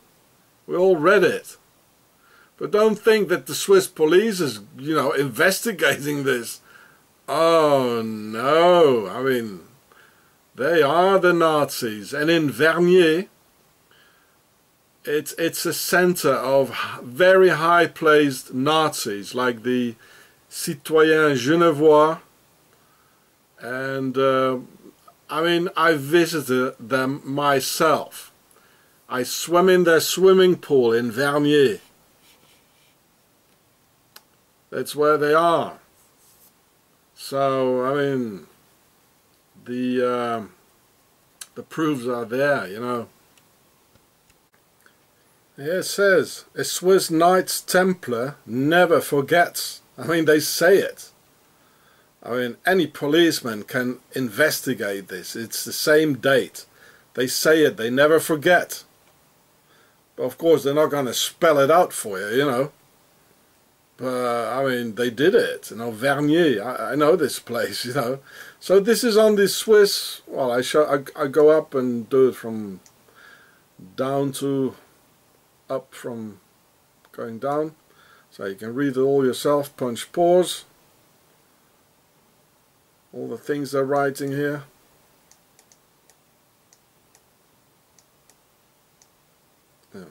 We all read it. But don't think that the Swiss police is, you know, (laughs) investigating this. Oh no, I mean, they are the Nazis. And in Vernier, it's, it's a center of very high-placed Nazis, like the Citoyen Genevois. And, uh, I mean, I visited them myself. I swam in their swimming pool in Vernier. That's where they are. So, I mean, the, uh, the proofs are there, you know. It says, a Swiss Knights Templar never forgets. I mean, they say it. I mean, any policeman can investigate this. It's the same date. They say it, they never forget. But of course, they're not going to spell it out for you, you know. But, I mean, they did it. You know, Vernier, I, I know this place, (laughs) you know. So this is on the Swiss, well, I, show, I, I go up and do it from down to up from going down so you can read it all yourself punch pause all the things they're writing here yeah.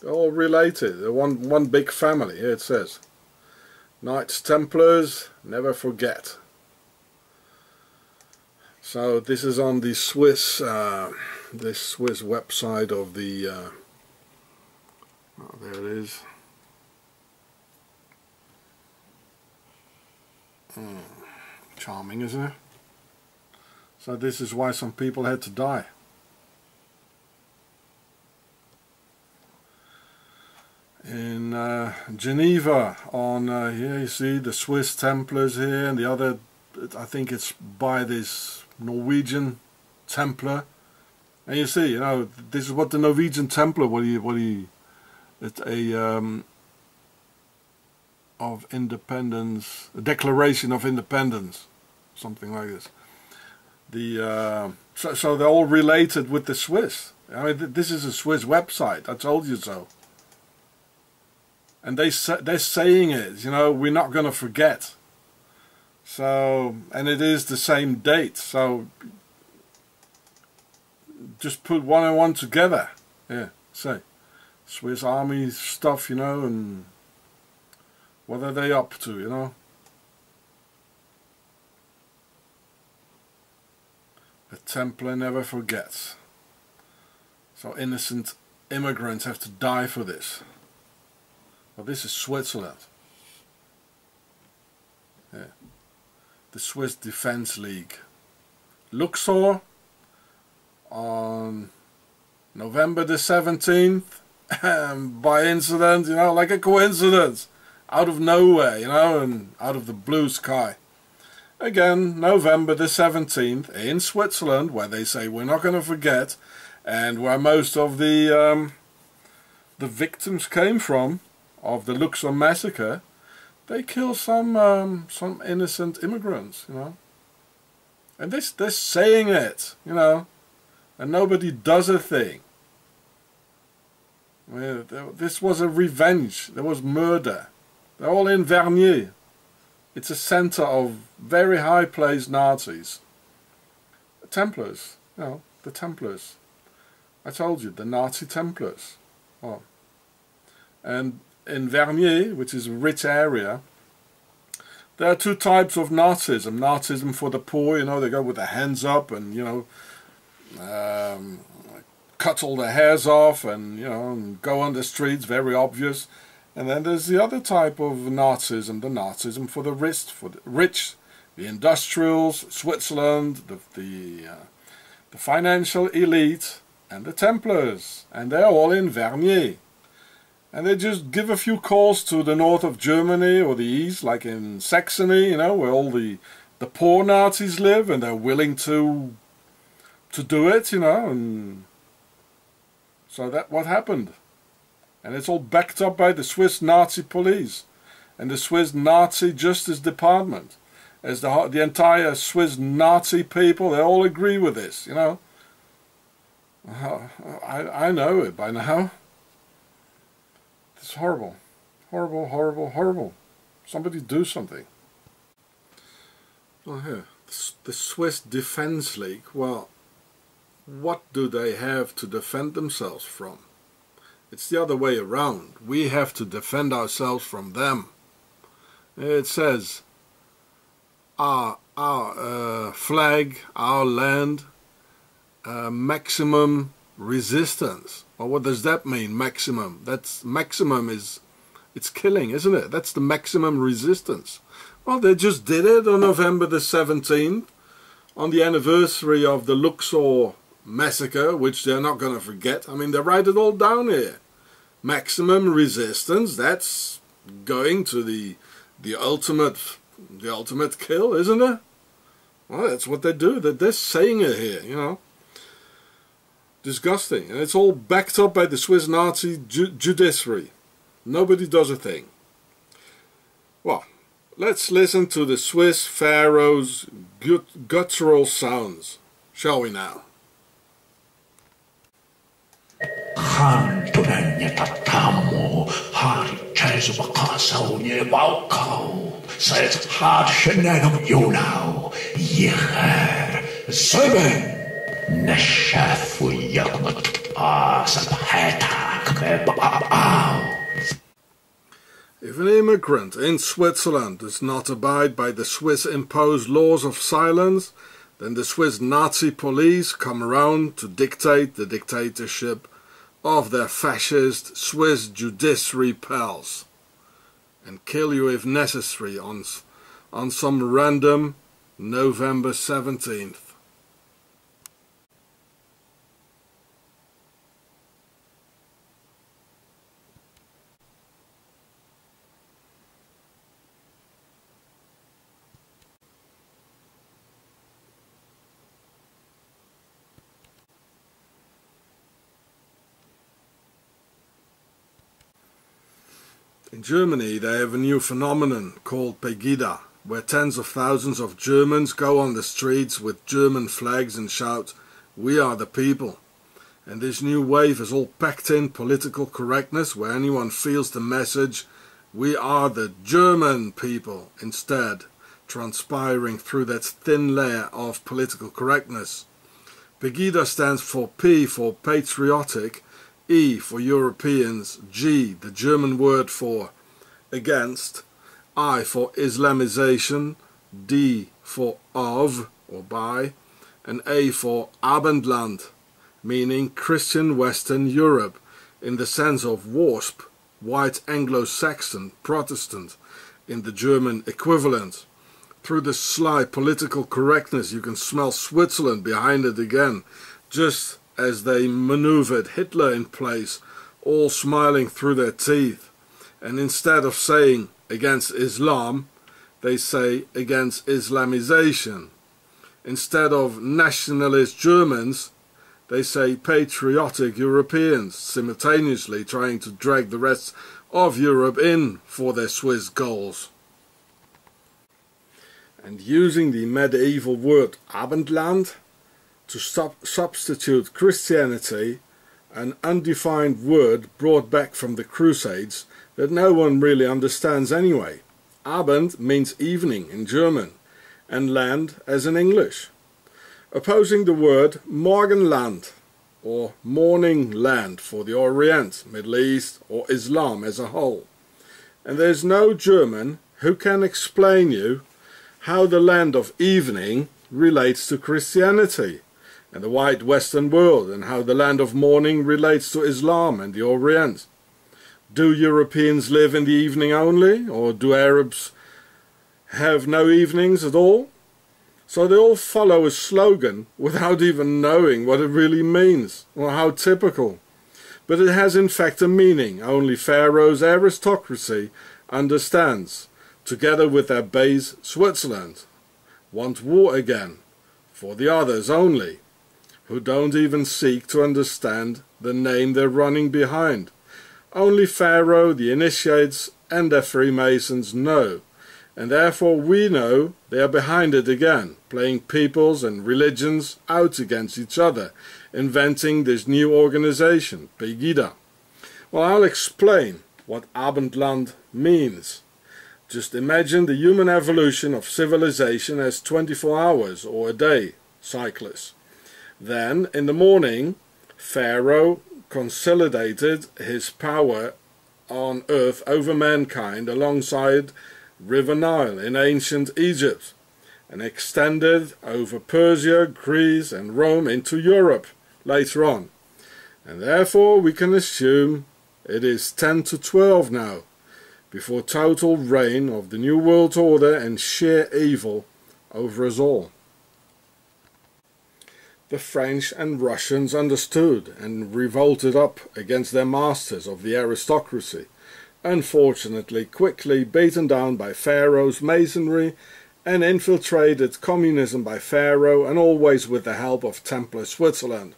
They're all related, they're one, one big family, here it says. Knights Templars, never forget. So this is on the Swiss, uh, this Swiss website of the, uh, oh, there it is. Hmm. Charming, isn't it? So this is why some people had to die. in uh, Geneva on uh, here you see the Swiss Templars here and the other I think it's by this Norwegian Templar. And you see you know this is what the Norwegian Templar what he what he it's a um, of independence a declaration of independence something like this. The uh, so, so they're all related with the Swiss. I mean this is a Swiss website I told you so. And they they're saying it you know we're not going to forget so and it is the same date so just put one and one together. Yeah say Swiss army stuff you know and what are they up to you know? The Templar never forgets. So innocent immigrants have to die for this. Well, this is Switzerland. The Swiss Defense League. Luxor on November the 17th, by incident, you know, like a coincidence, out of nowhere, you know, and out of the blue sky. Again, November the 17th in Switzerland, where they say we're not going to forget, and where most of the um, the victims came from, of the Luxor massacre, they kill some um, some innocent immigrants, you know. And this they're saying it, you know, and nobody does a thing. this was a revenge. There was murder. They're all in Vernier. It's a center of very high placed Nazis. Templars, you know, the Templars. I told you, the Nazi Templars. Well, and in Vernier, which is a rich area, there are two types of Nazism. Nazism for the poor, you know, they go with their hands up and, you know, um, cut all their hairs off and, you know, and go on the streets, very obvious. And then there's the other type of Nazism, the Nazism for the rich, for the rich, the industrials, Switzerland, the, the, uh, the financial elite, and the Templars. And they're all in Vernier and they just give a few calls to the north of Germany or the east, like in Saxony, you know, where all the the poor Nazis live, and they're willing to to do it, you know, and so that what happened, and it's all backed up by the Swiss Nazi police and the Swiss Nazi Justice Department, as the the entire Swiss Nazi people, they all agree with this, you know. Uh, I I know it by now. It's horrible. Horrible, horrible, horrible. Somebody do something. Oh, here. The Swiss Defense League. Well, what do they have to defend themselves from? It's the other way around. We have to defend ourselves from them. It says, our, our uh, flag, our land, uh, maximum resistance. Well, what does that mean, maximum? That's maximum is, it's killing, isn't it? That's the maximum resistance. Well, they just did it on November the 17th, on the anniversary of the Luxor massacre, which they're not going to forget. I mean, they write it all down here. Maximum resistance, that's going to the the ultimate the ultimate kill, isn't it? Well, that's what they do. They're, they're saying it here, you know Disgusting. And it's all backed up by the Swiss Nazi ju judiciary. Nobody does a thing. Well, let's listen to the Swiss pharaoh's gut guttural sounds, shall we now? If an immigrant in Switzerland does not abide by the Swiss imposed laws of silence, then the Swiss Nazi police come around to dictate the dictatorship of their fascist Swiss judiciary pals and kill you if necessary on, on some random November 17th. In Germany, they have a new phenomenon called Pegida, where tens of thousands of Germans go on the streets with German flags and shout, We are the people. And this new wave is all packed in political correctness, where anyone feels the message, We are the German people, instead, transpiring through that thin layer of political correctness. Pegida stands for P for patriotic, E for Europeans, G, the German word for against, I for Islamization, D for of or by, and A for Abendland, meaning Christian Western Europe in the sense of WASP, white Anglo-Saxon Protestant, in the German equivalent. Through this sly political correctness you can smell Switzerland behind it again, just as they maneuvered Hitler in place, all smiling through their teeth. And instead of saying against Islam, they say against Islamization. Instead of nationalist Germans, they say patriotic Europeans, simultaneously trying to drag the rest of Europe in for their Swiss goals. And using the medieval word Abendland, to substitute Christianity, an undefined word brought back from the Crusades that no one really understands anyway. Abend means evening in German, and land as in English. Opposing the word Morgenland, or morning land for the Orient, Middle East, or Islam as a whole. And there's no German who can explain you how the land of evening relates to Christianity and the white Western world and how the land of morning relates to Islam and the Orient. Do Europeans live in the evening only or do Arabs have no evenings at all? So they all follow a slogan without even knowing what it really means or how typical. But it has in fact a meaning only Pharaoh's aristocracy understands, together with their base Switzerland. Want war again, for the others only who don't even seek to understand the name they're running behind. Only Pharaoh, the initiates, and their Freemasons know, and therefore we know they are behind it again, playing peoples and religions out against each other, inventing this new organization, Pegida. Well, I'll explain what Abendland means. Just imagine the human evolution of civilization as 24 hours or a day cycles. Then, in the morning, Pharaoh consolidated his power on earth over mankind alongside River Nile in ancient Egypt and extended over Persia, Greece and Rome into Europe later on. And therefore we can assume it is 10 to 12 now, before total reign of the New World Order and sheer evil over us all the French and Russians understood and revolted up against their masters of the aristocracy, unfortunately quickly beaten down by Pharaoh's masonry and infiltrated communism by Pharaoh and always with the help of Templar Switzerland,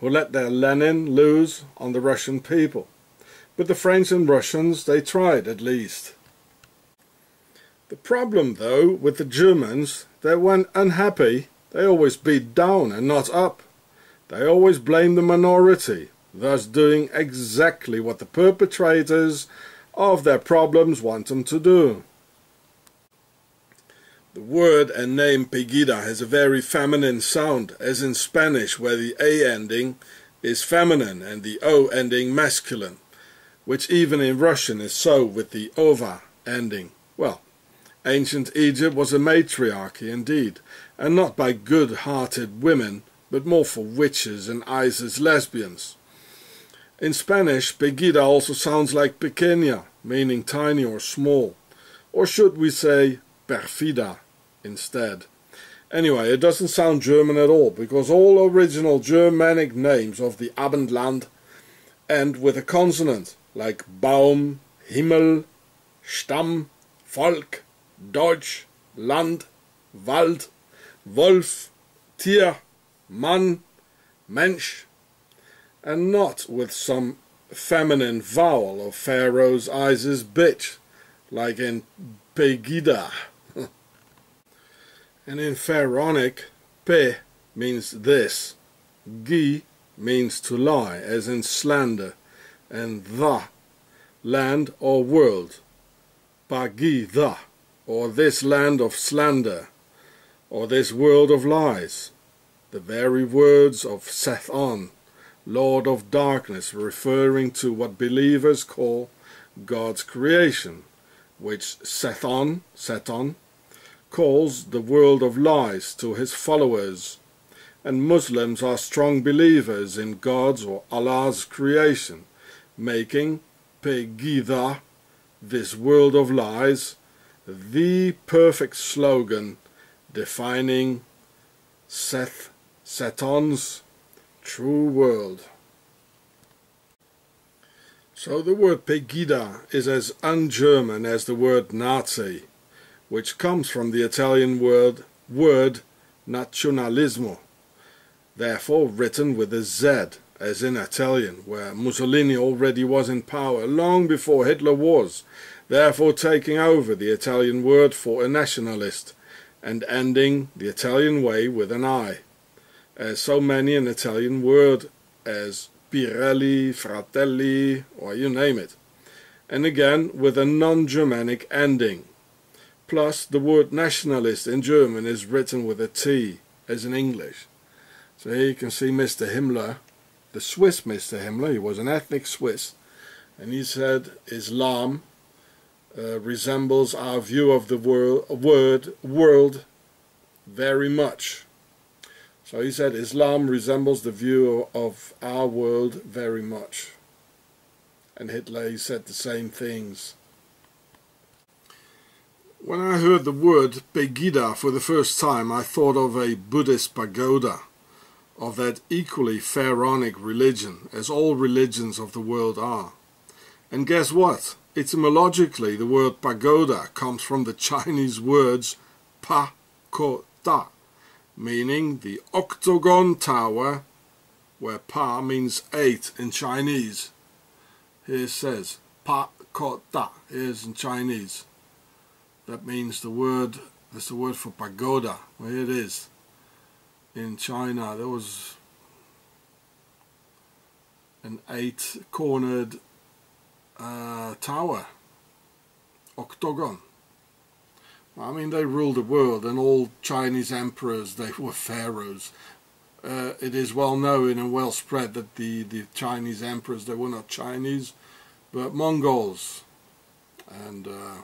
who let their Lenin loose on the Russian people. But the French and Russians, they tried at least. The problem though with the Germans, they when unhappy they always beat down and not up. They always blame the minority, thus doing exactly what the perpetrators of their problems want them to do. The word and name Pegida has a very feminine sound, as in Spanish where the A ending is feminine and the O ending masculine, which even in Russian is so with the ova ending. Well, ancient Egypt was a matriarchy indeed, and not by good-hearted women, but more for witches and ISIS lesbians. In Spanish, Pegida also sounds like pequeña, meaning tiny or small. Or should we say perfida instead? Anyway, it doesn't sound German at all, because all original Germanic names of the Abendland end with a consonant, like Baum, Himmel, Stamm, Volk, Deutsch, Land, Wald, Wolf, Tier, Mann, Mensch, and not with some feminine vowel of Pharaoh's Isis bitch, like in Pegida. (laughs) and in Pharaonic, Pe means this, Gi means to lie, as in slander, and Tha, land or world, Pagi Tha, or this land of slander, or this world of lies, the very words of Seth-On, Lord of Darkness, referring to what believers call God's creation, which Sethon, Seton, calls the world of lies to his followers, and Muslims are strong believers in God's or Allah's creation, making Pegida, this world of lies, the perfect slogan defining Seth, Seton's true world. So the word Pegida is as un-German as the word Nazi, which comes from the Italian word, word nazionalismo, therefore written with a Z, as in Italian, where Mussolini already was in power long before Hitler was, therefore taking over the Italian word for a nationalist, and ending the Italian way with an I as so many an Italian word as Pirelli, Fratelli, or you name it. And again with a non-Germanic ending. Plus the word nationalist in German is written with a T as in English. So here you can see Mr. Himmler, the Swiss Mr. Himmler, he was an ethnic Swiss, and he said Islam uh, resembles our view of the wor word world very much. So he said Islam resembles the view of our world very much. And Hitler said the same things. When I heard the word Pegida for the first time, I thought of a Buddhist pagoda, of that equally pharaonic religion, as all religions of the world are. And guess what? Etymologically, the word pagoda comes from the Chinese words pa, ko, ta, meaning the octagon tower, where pa means eight in Chinese. Here it says pa kota, here's in Chinese. That means the word, that's the word for pagoda. Well, here it is. In China, there was an eight-cornered uh, tower, octagon. I mean, they ruled the world, and all Chinese emperors, they were pharaohs. Uh, it is well known and well spread that the, the Chinese emperors, they were not Chinese, but Mongols. And, uh,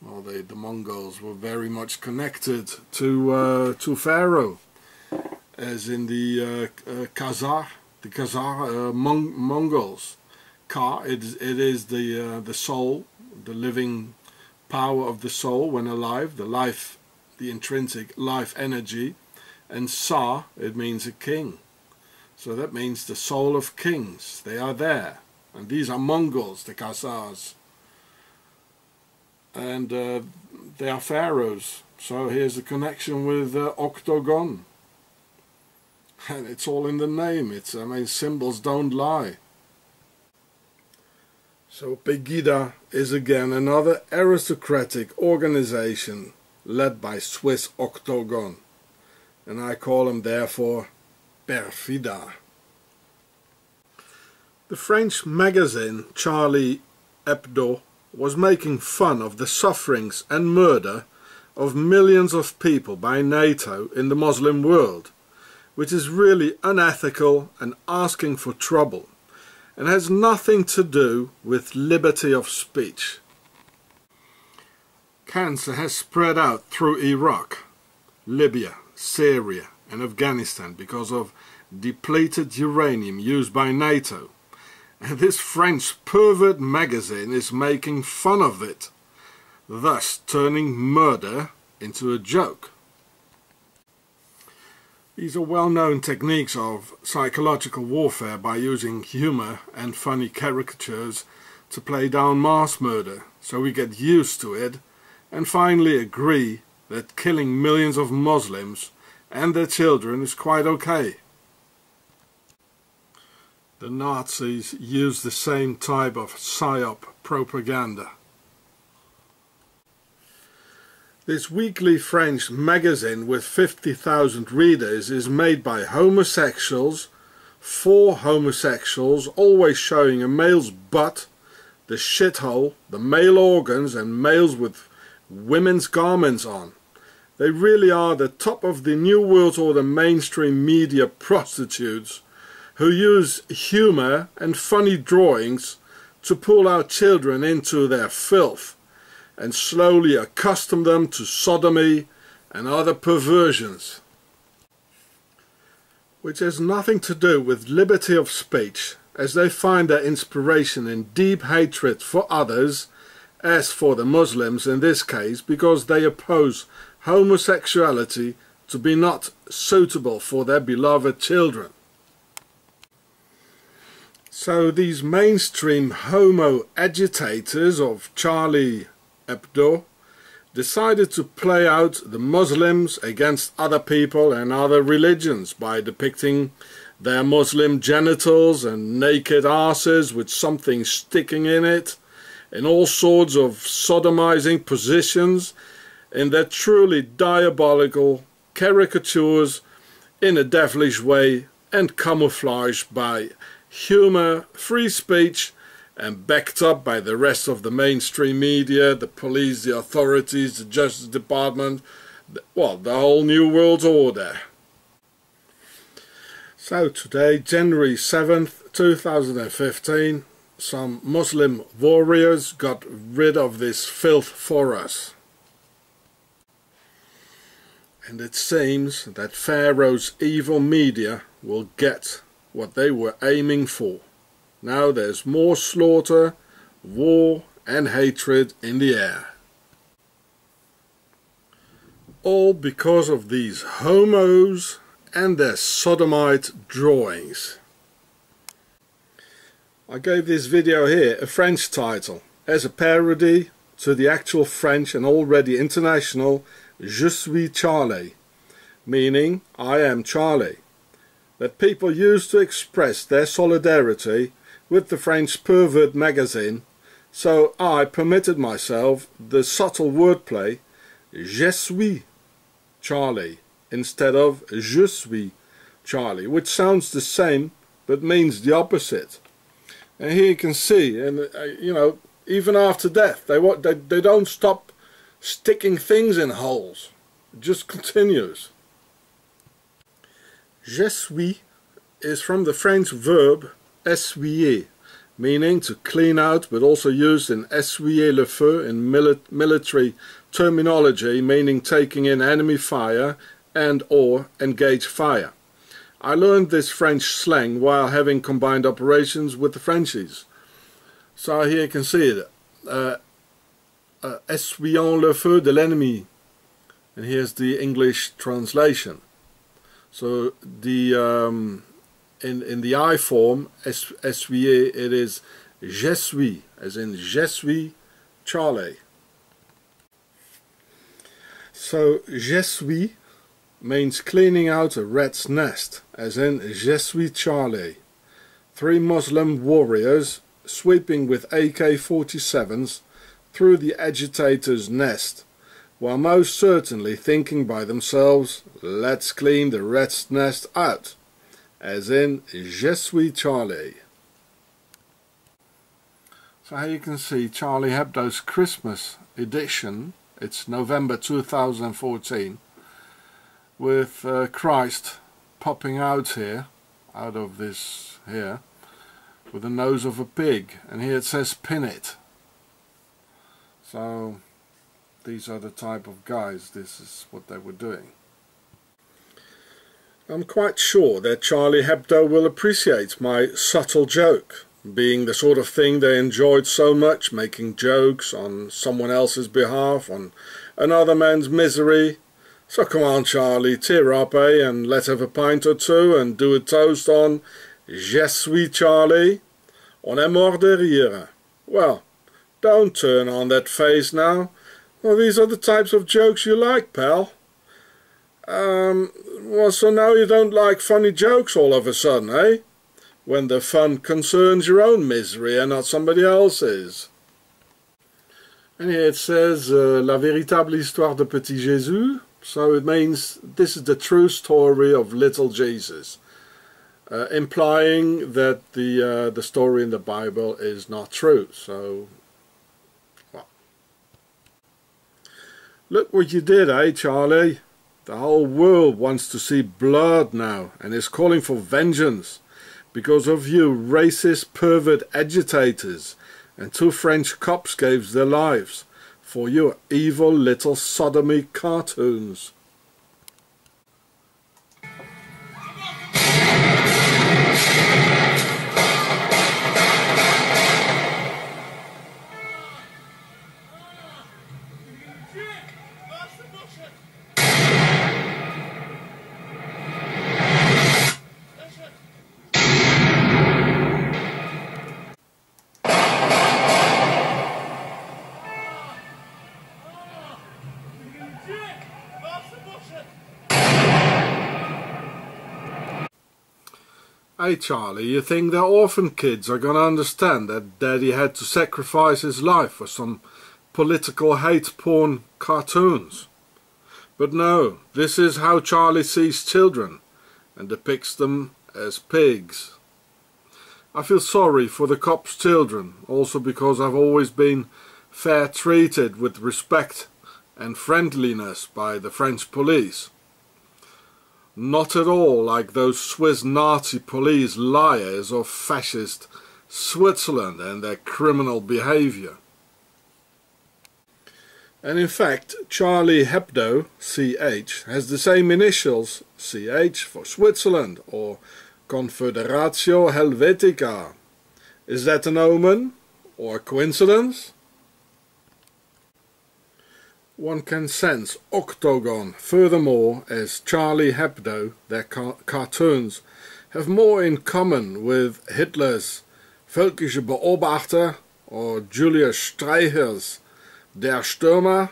well, they, the Mongols were very much connected to, uh, to Pharaoh, as in the uh, uh, Khazar, the Khazar uh, Mon Mongols. Ka, it, it is the, the soul, the living power of the soul when alive, the life, the intrinsic life energy, and Sa, it means a king. So that means the soul of kings. They are there. And these are Mongols, the Khazars. And uh, they are pharaohs. So here's the connection with uh, Octagon. (laughs) And it's all in the name. It's, I mean, symbols don't lie. So Pegida is again another aristocratic organization led by Swiss Octagon, and I call him therefore Perfida. The French magazine Charlie Hebdo was making fun of the sufferings and murder of millions of people by NATO in the Muslim world, which is really unethical and asking for trouble and has nothing to do with liberty of speech. Cancer has spread out through Iraq, Libya, Syria and Afghanistan because of depleted uranium used by NATO. And (laughs) this French pervert magazine is making fun of it, thus turning murder into a joke. These are well-known techniques of psychological warfare by using humor and funny caricatures to play down mass murder, so we get used to it and finally agree that killing millions of Muslims and their children is quite okay. The Nazis used the same type of psyop propaganda. This weekly French magazine with 50,000 readers is made by homosexuals, for homosexuals, always showing a male's butt, the shithole, the male organs and males with women's garments on. They really are the top of the New World Order mainstream media prostitutes who use humor and funny drawings to pull our children into their filth and slowly accustom them to sodomy and other perversions. Which has nothing to do with liberty of speech as they find their inspiration in deep hatred for others as for the Muslims in this case because they oppose homosexuality to be not suitable for their beloved children. So these mainstream homo agitators of Charlie Hebdo decided to play out the Muslims against other people and other religions by depicting their Muslim genitals and naked asses with something sticking in it in all sorts of sodomizing positions in their truly diabolical caricatures in a devilish way and camouflaged by humor, free speech and backed up by the rest of the mainstream media, the police, the authorities, the Justice Department, well, the whole New World Order. So today, January 7th, 2015, some Muslim warriors got rid of this filth for us. And it seems that Pharaoh's evil media will get what they were aiming for. Now there's more slaughter, war and hatred in the air. All because of these homos and their sodomite drawings. I gave this video here a French title as a parody to the actual French and already international Je suis Charlie, meaning I am Charlie, that people use to express their solidarity with the French pervert magazine, so I permitted myself the subtle wordplay Je suis Charlie instead of Je suis Charlie, which sounds the same but means the opposite. And here you can see, and uh, you know, even after death, they, they, they don't stop sticking things in holes. It just continues. Je suis is from the French verb essuyer, meaning to clean out, but also used in essuyer le feu in mili military terminology, meaning taking in enemy fire and or engage fire. I learned this French slang while having combined operations with the Frenchies. So here you can see it. Uh, uh, essuyant le feu de l'ennemi. And here's the English translation. So the um, in in the I form essuyer it is je suis as in je suis Charlie. So je suis means cleaning out a rat's nest as in je suis Charlie. Three Muslim warriors sweeping with AK-47s through the agitator's nest while most certainly thinking by themselves, let's clean the rat's nest out, as in Je suis Charlie. So here you can see Charlie Hebdo's Christmas edition, it's November 2014, with uh, Christ popping out here, out of this here, with the nose of a pig. And here it says pin it. So these are the type of guys, this is what they were doing. I'm quite sure that Charlie Hebdo will appreciate my subtle joke, being the sort of thing they enjoyed so much, making jokes on someone else's behalf, on another man's misery. So come on Charlie, tear up, eh, and let's have a pint or two and do a toast on Je suis Charlie. On est mort de rire. Well, don't turn on that face now. Well, these are the types of jokes you like, pal. Um, well, so now you don't like funny jokes all of a sudden, eh? When the fun concerns your own misery and not somebody else's. And here it says, uh, La véritable histoire de Petit Jésus. So it means this is the true story of little Jesus. Uh, implying that the uh, the story in the Bible is not true. So, well. Look what you did, eh, Charlie? The whole world wants to see blood now and is calling for vengeance because of you racist pervert agitators and two French cops gave their lives for your evil little sodomy cartoons. Charlie, you think the orphan kids are gonna understand that daddy had to sacrifice his life for some political hate porn cartoons? But no, this is how Charlie sees children and depicts them as pigs. I feel sorry for the cops' children, also because I've always been fair treated with respect and friendliness by the French police. Not at all like those Swiss Nazi police liars of fascist Switzerland and their criminal behavior. And in fact, Charlie Hebdo, CH, has the same initials, CH, for Switzerland, or Confoederatio Helvetica. Is that an omen, or a coincidence? One can sense Octagon furthermore as Charlie Hebdo, their car cartoons, have more in common with Hitler's Völkische Beobachter or Julius Streicher's Der Stürmer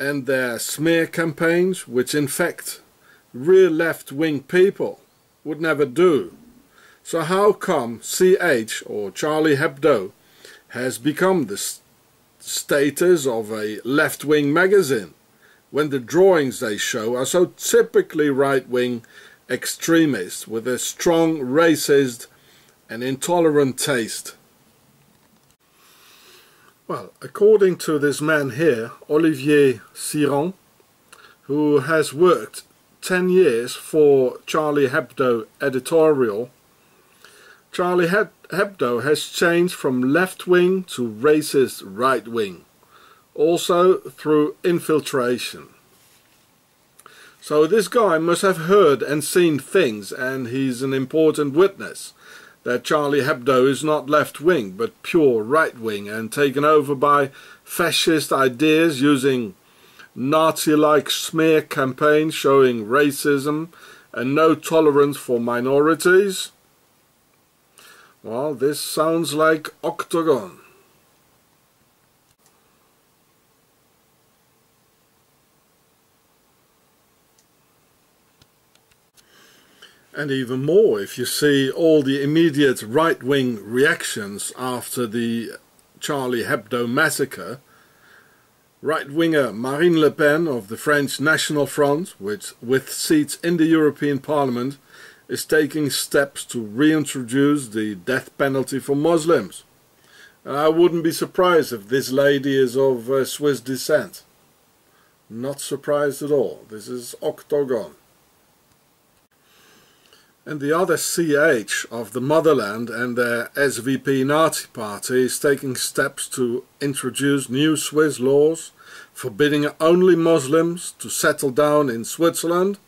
and their smear campaigns, which in fact real left-wing people would never do. So how come CH or Charlie Hebdo has become the status of a left-wing magazine when the drawings they show are so typically right-wing extremists with a strong racist and intolerant taste. Well, according to this man here, Olivier Cyran, who has worked 10 years for Charlie Hebdo editorial, Charlie Hebdo has changed from left-wing to racist right-wing, also through infiltration. So this guy must have heard and seen things and he's an important witness that Charlie Hebdo is not left-wing but pure right-wing and taken over by fascist ideas using Nazi-like smear campaigns showing racism and no tolerance for minorities well, this sounds like Octagon. And even more if you see all the immediate right-wing reactions after the Charlie Hebdo massacre. Right-winger Marine Le Pen of the French National Front, which, with seats in the European Parliament, is taking steps to reintroduce the death penalty for Muslims. And I wouldn't be surprised if this lady is of uh, Swiss descent. Not surprised at all. This is Octagon. And the other CH of the motherland and their SVP Nazi party is taking steps to introduce new Swiss laws forbidding only Muslims to settle down in Switzerland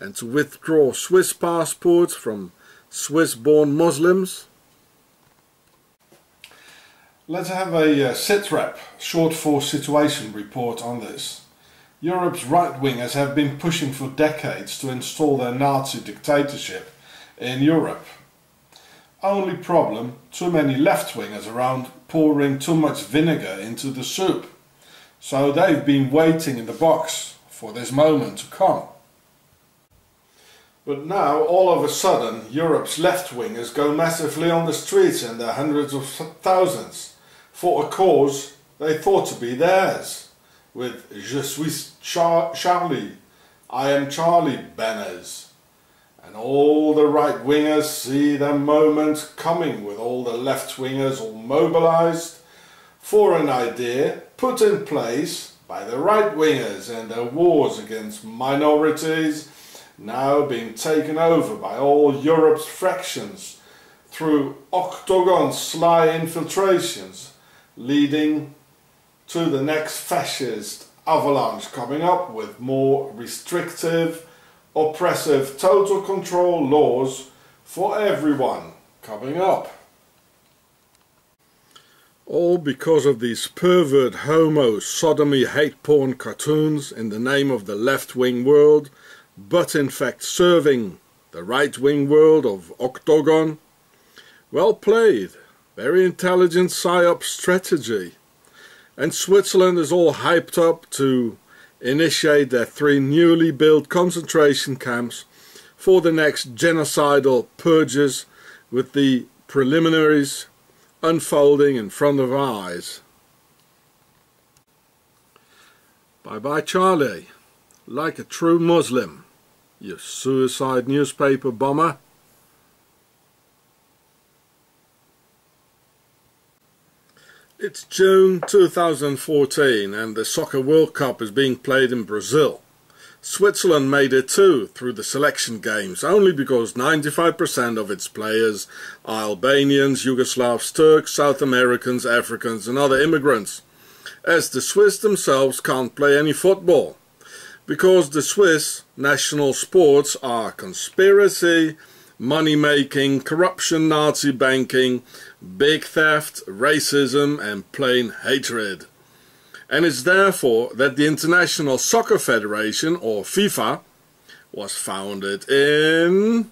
and to withdraw Swiss passports from Swiss-born Muslims. Let's have a uh, SITREP, short for situation report on this. Europe's right-wingers have been pushing for decades to install their Nazi dictatorship in Europe. Only problem, too many left-wingers around pouring too much vinegar into the soup. So they've been waiting in the box for this moment to come. But now, all of a sudden, Europe's left-wingers go massively on the streets in their hundreds of thousands for a cause they thought to be theirs with Je suis Char Charlie, I am Charlie banners. And all the right wingers see the moment coming with all the left wingers all mobilized for an idea put in place by the right wingers and their wars against minorities now being taken over by all Europe's fractions through octagon sly infiltrations leading to the next fascist avalanche coming up with more restrictive, oppressive, total control laws for everyone coming up. All because of these pervert homo sodomy hate porn cartoons in the name of the left-wing world, but in fact serving the right-wing world of Octagon. Well played, very intelligent PSYOP strategy. And Switzerland is all hyped up to initiate their three newly built concentration camps for the next genocidal purges with the preliminaries unfolding in front of our eyes. Bye bye Charlie, like a true Muslim, you suicide newspaper bomber. It's June 2014 and the Soccer World Cup is being played in Brazil. Switzerland made it too through the selection games only because 95% of its players are Albanians, Yugoslavs, Turks, South Americans, Africans and other immigrants. As the Swiss themselves can't play any football. Because the Swiss national sports are conspiracy, money making, corruption, Nazi banking, big theft, racism, and plain hatred. And it's therefore that the International Soccer Federation, or FIFA, was founded in,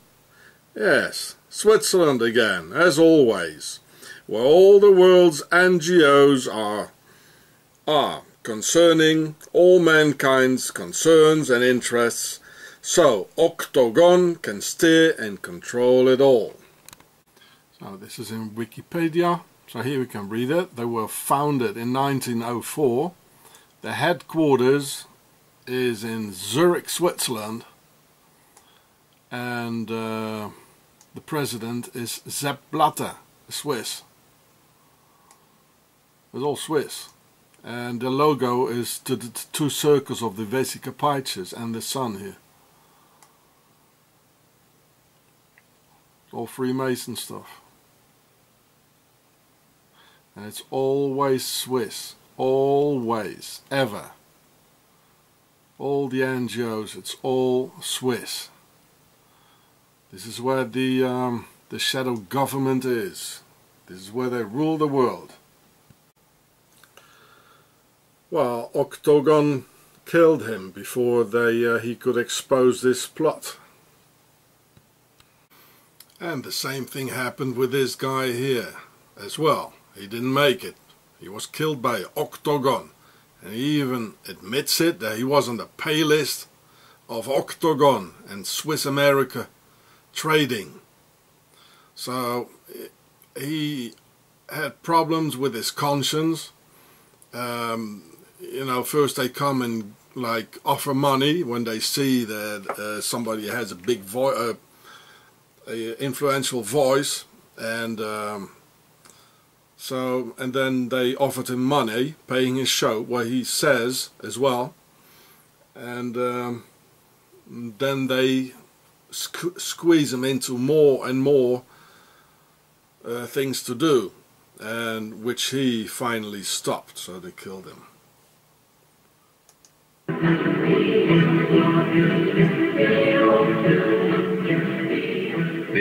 yes, Switzerland again, as always, where all the world's NGOs are, are concerning all mankind's concerns and interests so Octagon can steer and control it all. So this is in Wikipedia. So here we can read it. They were founded in 1904. The headquarters is in Zurich, Switzerland. And uh, the president is Sepp Blatter, Swiss. It's all Swiss. And the logo is the, the two circles of the Vesica Piscis and the sun here. all Freemason stuff. And it's always Swiss. Always. Ever. All the NGOs, it's all Swiss. This is where the, um, the shadow government is. This is where they rule the world. Well, Octagon killed him before they, uh, he could expose this plot. And the same thing happened with this guy here as well. He didn't make it. He was killed by Octagon. And he even admits it that he was on the pay list of Octagon and Swiss America trading. So he had problems with his conscience. Um, you know, first they come and like offer money when they see that uh, somebody has a big voice, uh, a influential voice and um, so and then they offered him money paying his show where he says as well and um, then they squ squeeze him into more and more uh, things to do, and which he finally stopped, so they killed him. The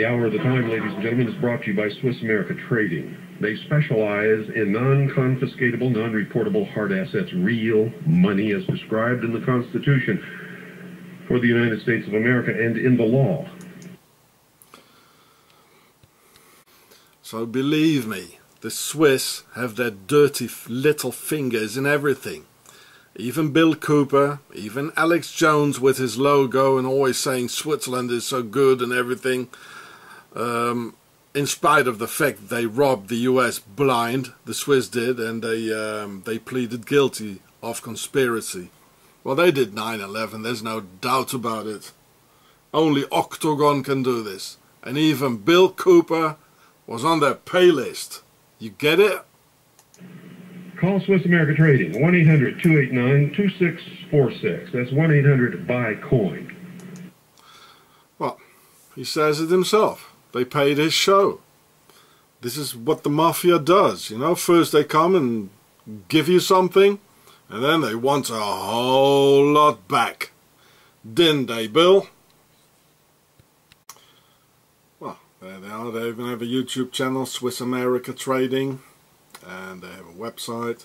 Hour of the Time, ladies and gentlemen, is brought to you by Swiss America Trading. They specialize in non-confiscatable, non-reportable hard assets, real money as described in the Constitution for the United States of America and in the law. So believe me, the Swiss have their dirty little fingers in everything. Even Bill Cooper, even Alex Jones with his logo and always saying Switzerland is so good and everything. Um, in spite of the fact they robbed the US blind, the Swiss did, and they um, they pleaded guilty of conspiracy. Well, they did 9-11, there's no doubt about it. Only Octagon can do this. And even Bill Cooper was on their pay list. You get it? Call Swiss America Trading, 1-800-289-2646. That's 1-800-BUY-COIN. Well, he says it himself. They paid his show. This is what the mafia does, you know. First they come and give you something, and then they want a whole lot back. Didn't they, Bill? Well, there they are. They even have a YouTube channel, Swiss America Trading and they have a website.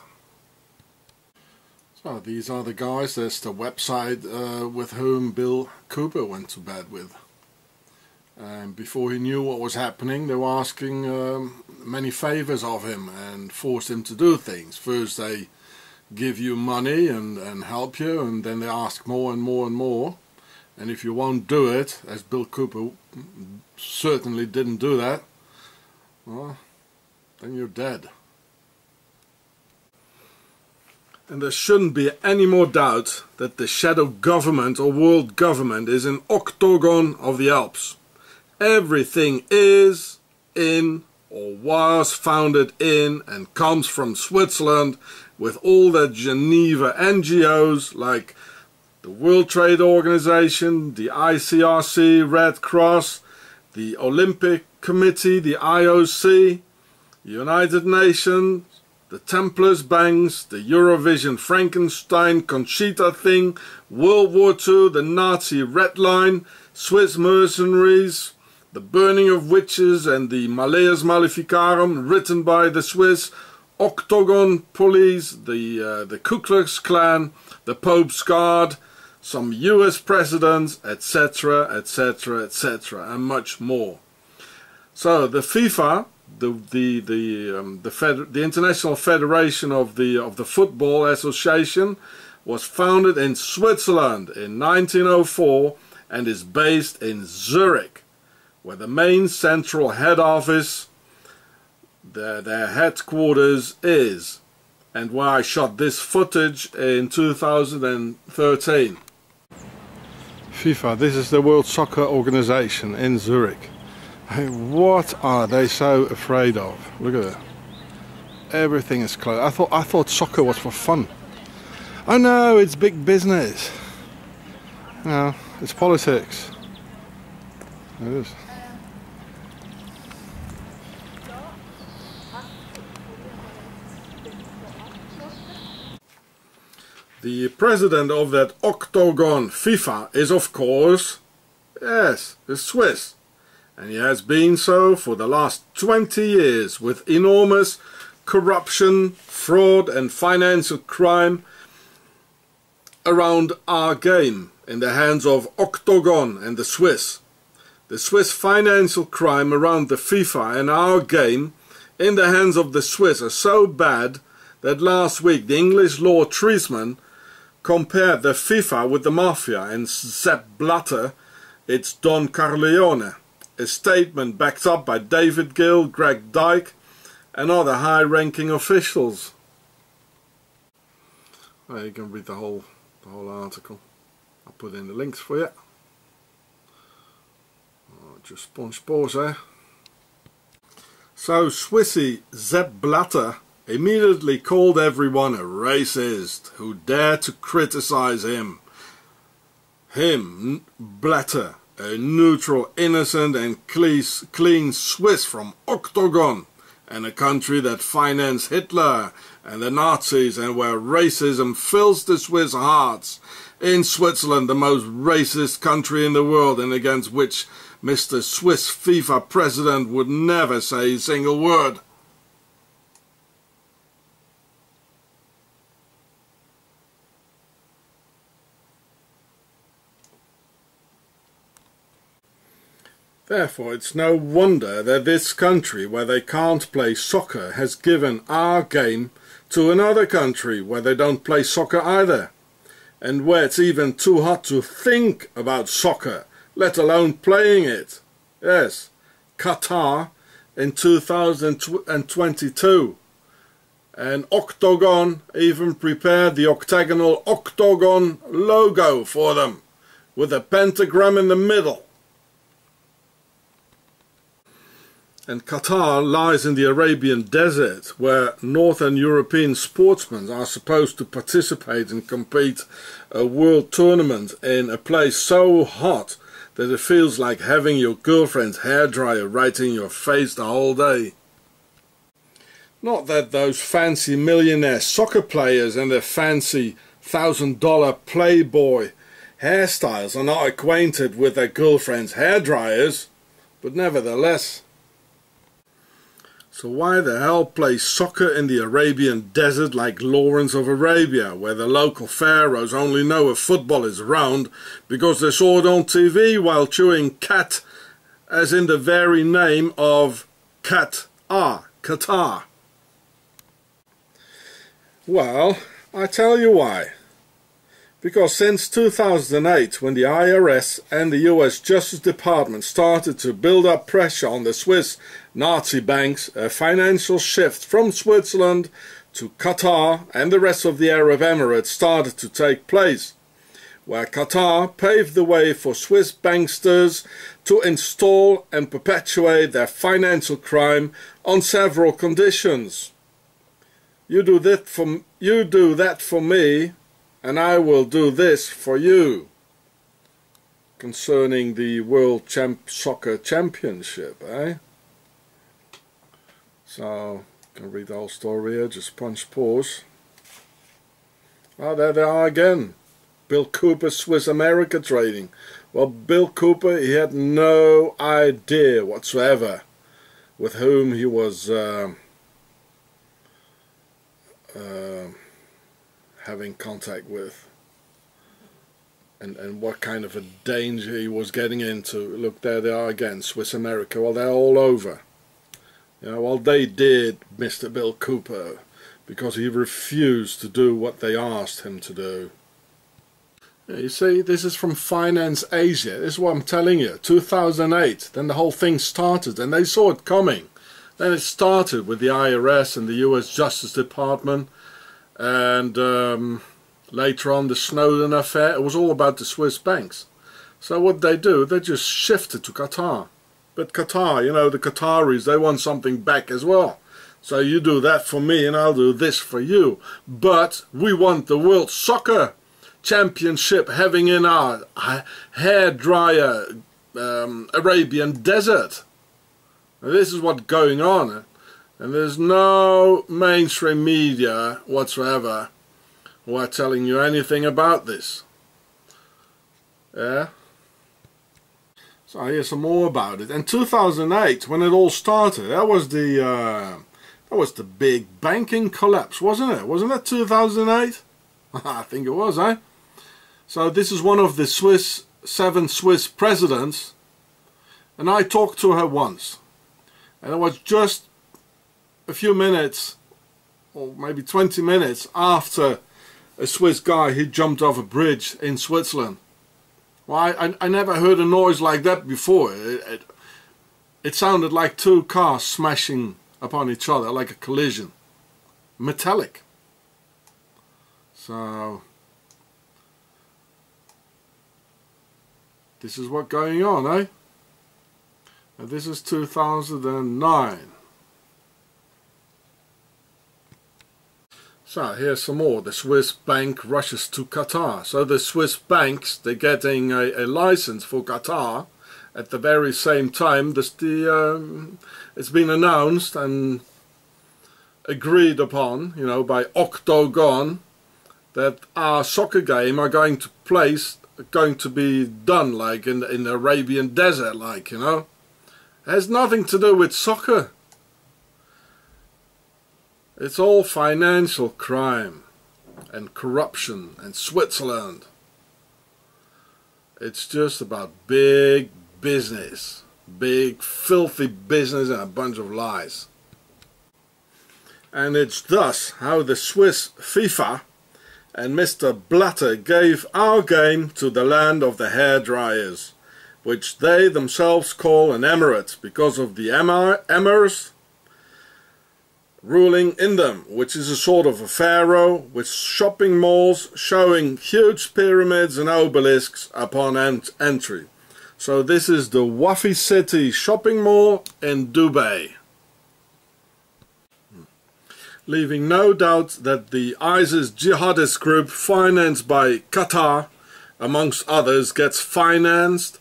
So these are the guys, there's the website uh, with whom Bill Cooper went to bed with. And before he knew what was happening, they were asking um, many favors of him and forced him to do things. First they give you money and, and help you, and then they ask more and more and more. And if you won't do it, as Bill Cooper certainly didn't do that, well, then you're dead. And there shouldn't be any more doubt that the shadow government or world government is an octagon of the Alps. Everything is in or was founded in and comes from Switzerland with all the Geneva NGOs like the World Trade Organization, the ICRC, Red Cross, the Olympic Committee, the IOC, United Nations, the Templars bangs, the Eurovision Frankenstein Conchita thing, World War II, the Nazi Red Line, Swiss mercenaries, the burning of witches and the Malleus Maleficarum written by the Swiss, Octagon Police, the, uh, the Ku Klux Klan, the Pope's Guard, some US presidents, etc., etc., etc., and much more. So the FIFA the the the um, the, Fed, the International Federation of the of the Football Association was founded in Switzerland in 1904 and is based in Zurich, where the main central head office, their, their headquarters is, and where I shot this footage in 2013. FIFA, this is the World Soccer Organization in Zurich. What are they so afraid of? Look at that. Everything is closed. I thought I thought soccer was for fun. Oh no, it's big business. No, it's politics. It is. The president of that octagon FIFA is of course, yes, the Swiss and he has been so for the last 20 years with enormous corruption, fraud and financial crime around our game in the hands of Octagon and the Swiss. The Swiss financial crime around the FIFA and our game in the hands of the Swiss are so bad that last week the English law treesman compared the FIFA with the Mafia and Sepp Blatter, it's Don Corleone a statement backed up by David Gill, Greg Dyke and other high-ranking officials. Well, you can read the whole, the whole article. I'll put in the links for you. Oh, just sponge pause there. So Swissy Sepp Blatter immediately called everyone a racist who dared to criticize him. Him, Blatter, a neutral, innocent and clean Swiss from Octagon and a country that financed Hitler and the Nazis and where racism fills the Swiss hearts. In Switzerland, the most racist country in the world and against which Mr. Swiss FIFA president would never say a single word. Therefore, it's no wonder that this country, where they can't play soccer, has given our game to another country where they don't play soccer either, and where it's even too hot to think about soccer, let alone playing it. Yes, Qatar in 2022. And Octagon even prepared the octagonal Octagon logo for them, with a pentagram in the middle. And Qatar lies in the Arabian desert where northern European sportsmen are supposed to participate and compete a world tournament in a place so hot that it feels like having your girlfriend's hairdryer right in your face the whole day. Not that those fancy millionaire soccer players and their fancy thousand dollar playboy hairstyles are not acquainted with their girlfriend's hairdryers, but nevertheless so why the hell play soccer in the Arabian desert like Lawrence of Arabia, where the local pharaohs only know if football is round because they saw it on TV while chewing khat, as in the very name of Cat Ah, Qatar? Well, I tell you why. Because since 2008, when the IRS and the US Justice Department started to build up pressure on the Swiss Nazi banks, a financial shift from Switzerland to Qatar and the rest of the Arab Emirates started to take place, where Qatar paved the way for Swiss banksters to install and perpetuate their financial crime on several conditions. You do that for, you do that for me, and I will do this for you concerning the World Champ Soccer Championship, eh? So, can read the whole story here, just punch pause. Oh, there they are again. Bill Cooper, Swiss America Trading. Well, Bill Cooper, he had no idea whatsoever with whom he was uh, uh, having contact with and, and what kind of a danger he was getting into. Look, there they are again, Swiss America. Well, they're all over. You know, well, they did Mr. Bill Cooper because he refused to do what they asked him to do. You see, this is from Finance Asia. This is what I'm telling you. 2008, then the whole thing started, and they saw it coming. Then it started with the IRS and the US Justice Department and um, later on the Snowden affair, it was all about the Swiss banks. So what they do, they just shifted to Qatar. But Qatar, you know, the Qataris, they want something back as well. So you do that for me and I'll do this for you. But we want the World Soccer Championship having in our hair dryer um, Arabian desert. Now, this is what's going on. And there's no mainstream media whatsoever who are telling you anything about this. Yeah? So I hear some more about it. In 2008, when it all started, that was the uh, that was the big banking collapse, wasn't it? Wasn't it 2008? (laughs) I think it was, eh? So this is one of the Swiss seven Swiss presidents, and I talked to her once, and it was just a few minutes or maybe 20 minutes after a Swiss guy he jumped off a bridge in Switzerland. Well, I, I, never heard a noise like that before. It, it, it sounded like two cars smashing upon each other, like a collision. Metallic. So, this is what's going on, eh? And this is 2009. So here's some more. The Swiss bank rushes to Qatar. So the Swiss banks, they're getting a, a license for Qatar at the very same time. This, the, um, it's been announced and agreed upon, you know, by Octagon that our soccer game are going to place, going to be done like in, in the Arabian desert, like, you know. It has nothing to do with soccer. It's all financial crime and corruption and Switzerland. It's just about big business. Big filthy business and a bunch of lies. And it's thus how the Swiss FIFA and Mr. Blatter gave our game to the land of the hair dryers, which they themselves call an emirate because of the emir emirs ruling in them, which is a sort of a pharaoh with shopping malls showing huge pyramids and obelisks upon ent entry. So this is the Wafi City shopping mall in Dubai. Leaving no doubt that the ISIS jihadist group financed by Qatar, amongst others, gets financed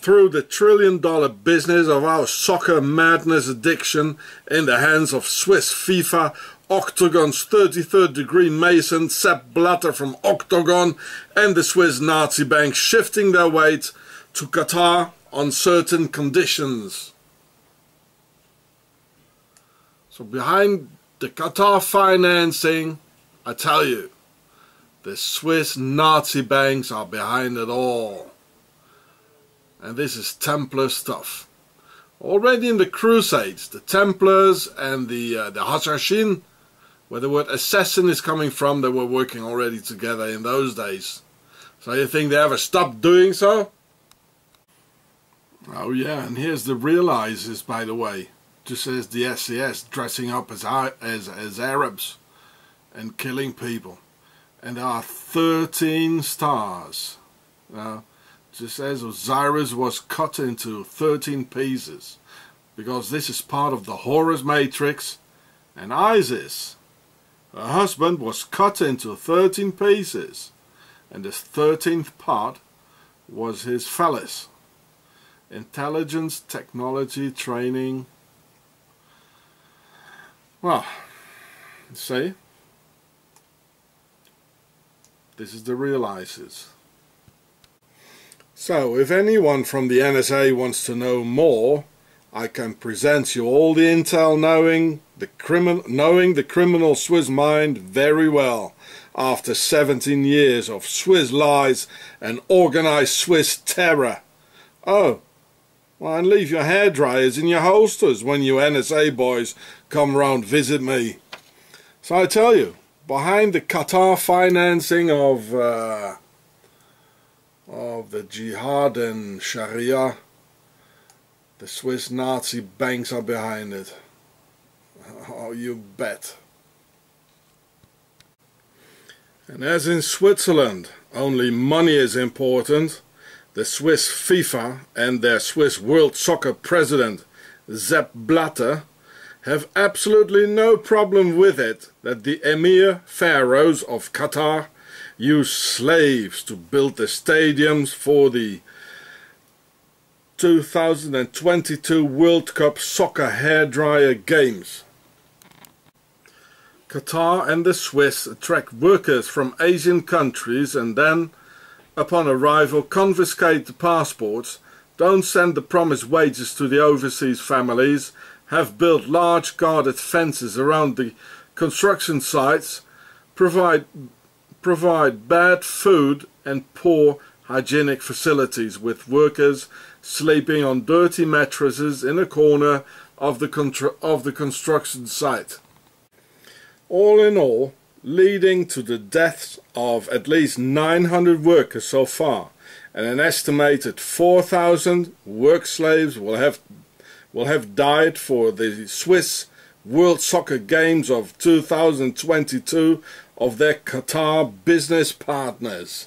through the trillion dollar business of our soccer madness addiction in the hands of Swiss FIFA, Octagon's 33rd degree Mason, Sepp Blatter from Octagon, and the Swiss Nazi bank shifting their weight to Qatar on certain conditions. So behind the Qatar financing, I tell you, the Swiss Nazi banks are behind it all and this is Templar stuff. Already in the Crusades, the Templars and the uh, the Hashishin, where the word assassin is coming from, they were working already together in those days. So you think they ever stopped doing so? Oh yeah, and here's the real ISIS, by the way, just as the SES dressing up as as as Arabs and killing people, and there are 13 stars. Now, it says Osiris was cut into 13 pieces because this is part of the Horus matrix and Isis her husband was cut into 13 pieces and the 13th part was his phallus. Intelligence technology training. Well see? This is the real ISIS so, if anyone from the NSA wants to know more, I can present you all the intel knowing the, crimin knowing the criminal Swiss mind very well after 17 years of Swiss lies and organized Swiss terror. Oh, well, and leave your hair dryers in your holsters when you NSA boys come round visit me. So I tell you, behind the Qatar financing of uh, of the jihad and Sharia, the Swiss Nazi banks are behind it. Oh, you bet. And as in Switzerland, only money is important, the Swiss FIFA and their Swiss World Soccer president, Sepp Blatter, have absolutely no problem with it that the Emir Pharaohs of Qatar use slaves to build the stadiums for the 2022 World Cup Soccer Hairdryer Games. Qatar and the Swiss attract workers from Asian countries and then, upon arrival, confiscate the passports, don't send the promised wages to the overseas families, have built large guarded fences around the construction sites, provide provide bad food and poor hygienic facilities with workers sleeping on dirty mattresses in a corner of the, of the construction site. All in all, leading to the deaths of at least 900 workers so far, and an estimated 4,000 work slaves will have, will have died for the Swiss World Soccer Games of 2022 of their Qatar business partners.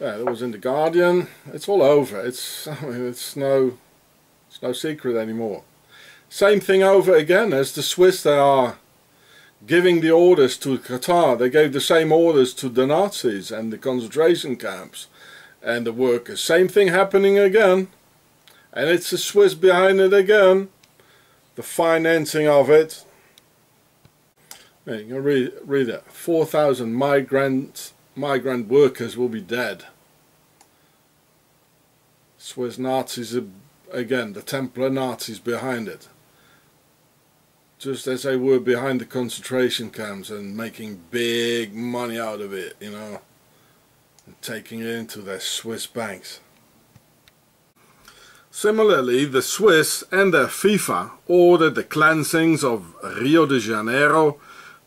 Yeah, that was in the Guardian. It's all over. It's (laughs) I mean, it's no it's no secret anymore. Same thing over again as the Swiss. They are giving the orders to Qatar. They gave the same orders to the Nazis and the concentration camps and the workers. Same thing happening again. And it's the Swiss behind it again. The financing of it. You can read, read it. 4,000 migrant, migrant workers will be dead. Swiss Nazis, again, the Templar Nazis behind it just as they were behind the concentration camps and making big money out of it, you know, and taking it into their Swiss banks. Similarly, the Swiss and their FIFA ordered the cleansings of Rio de Janeiro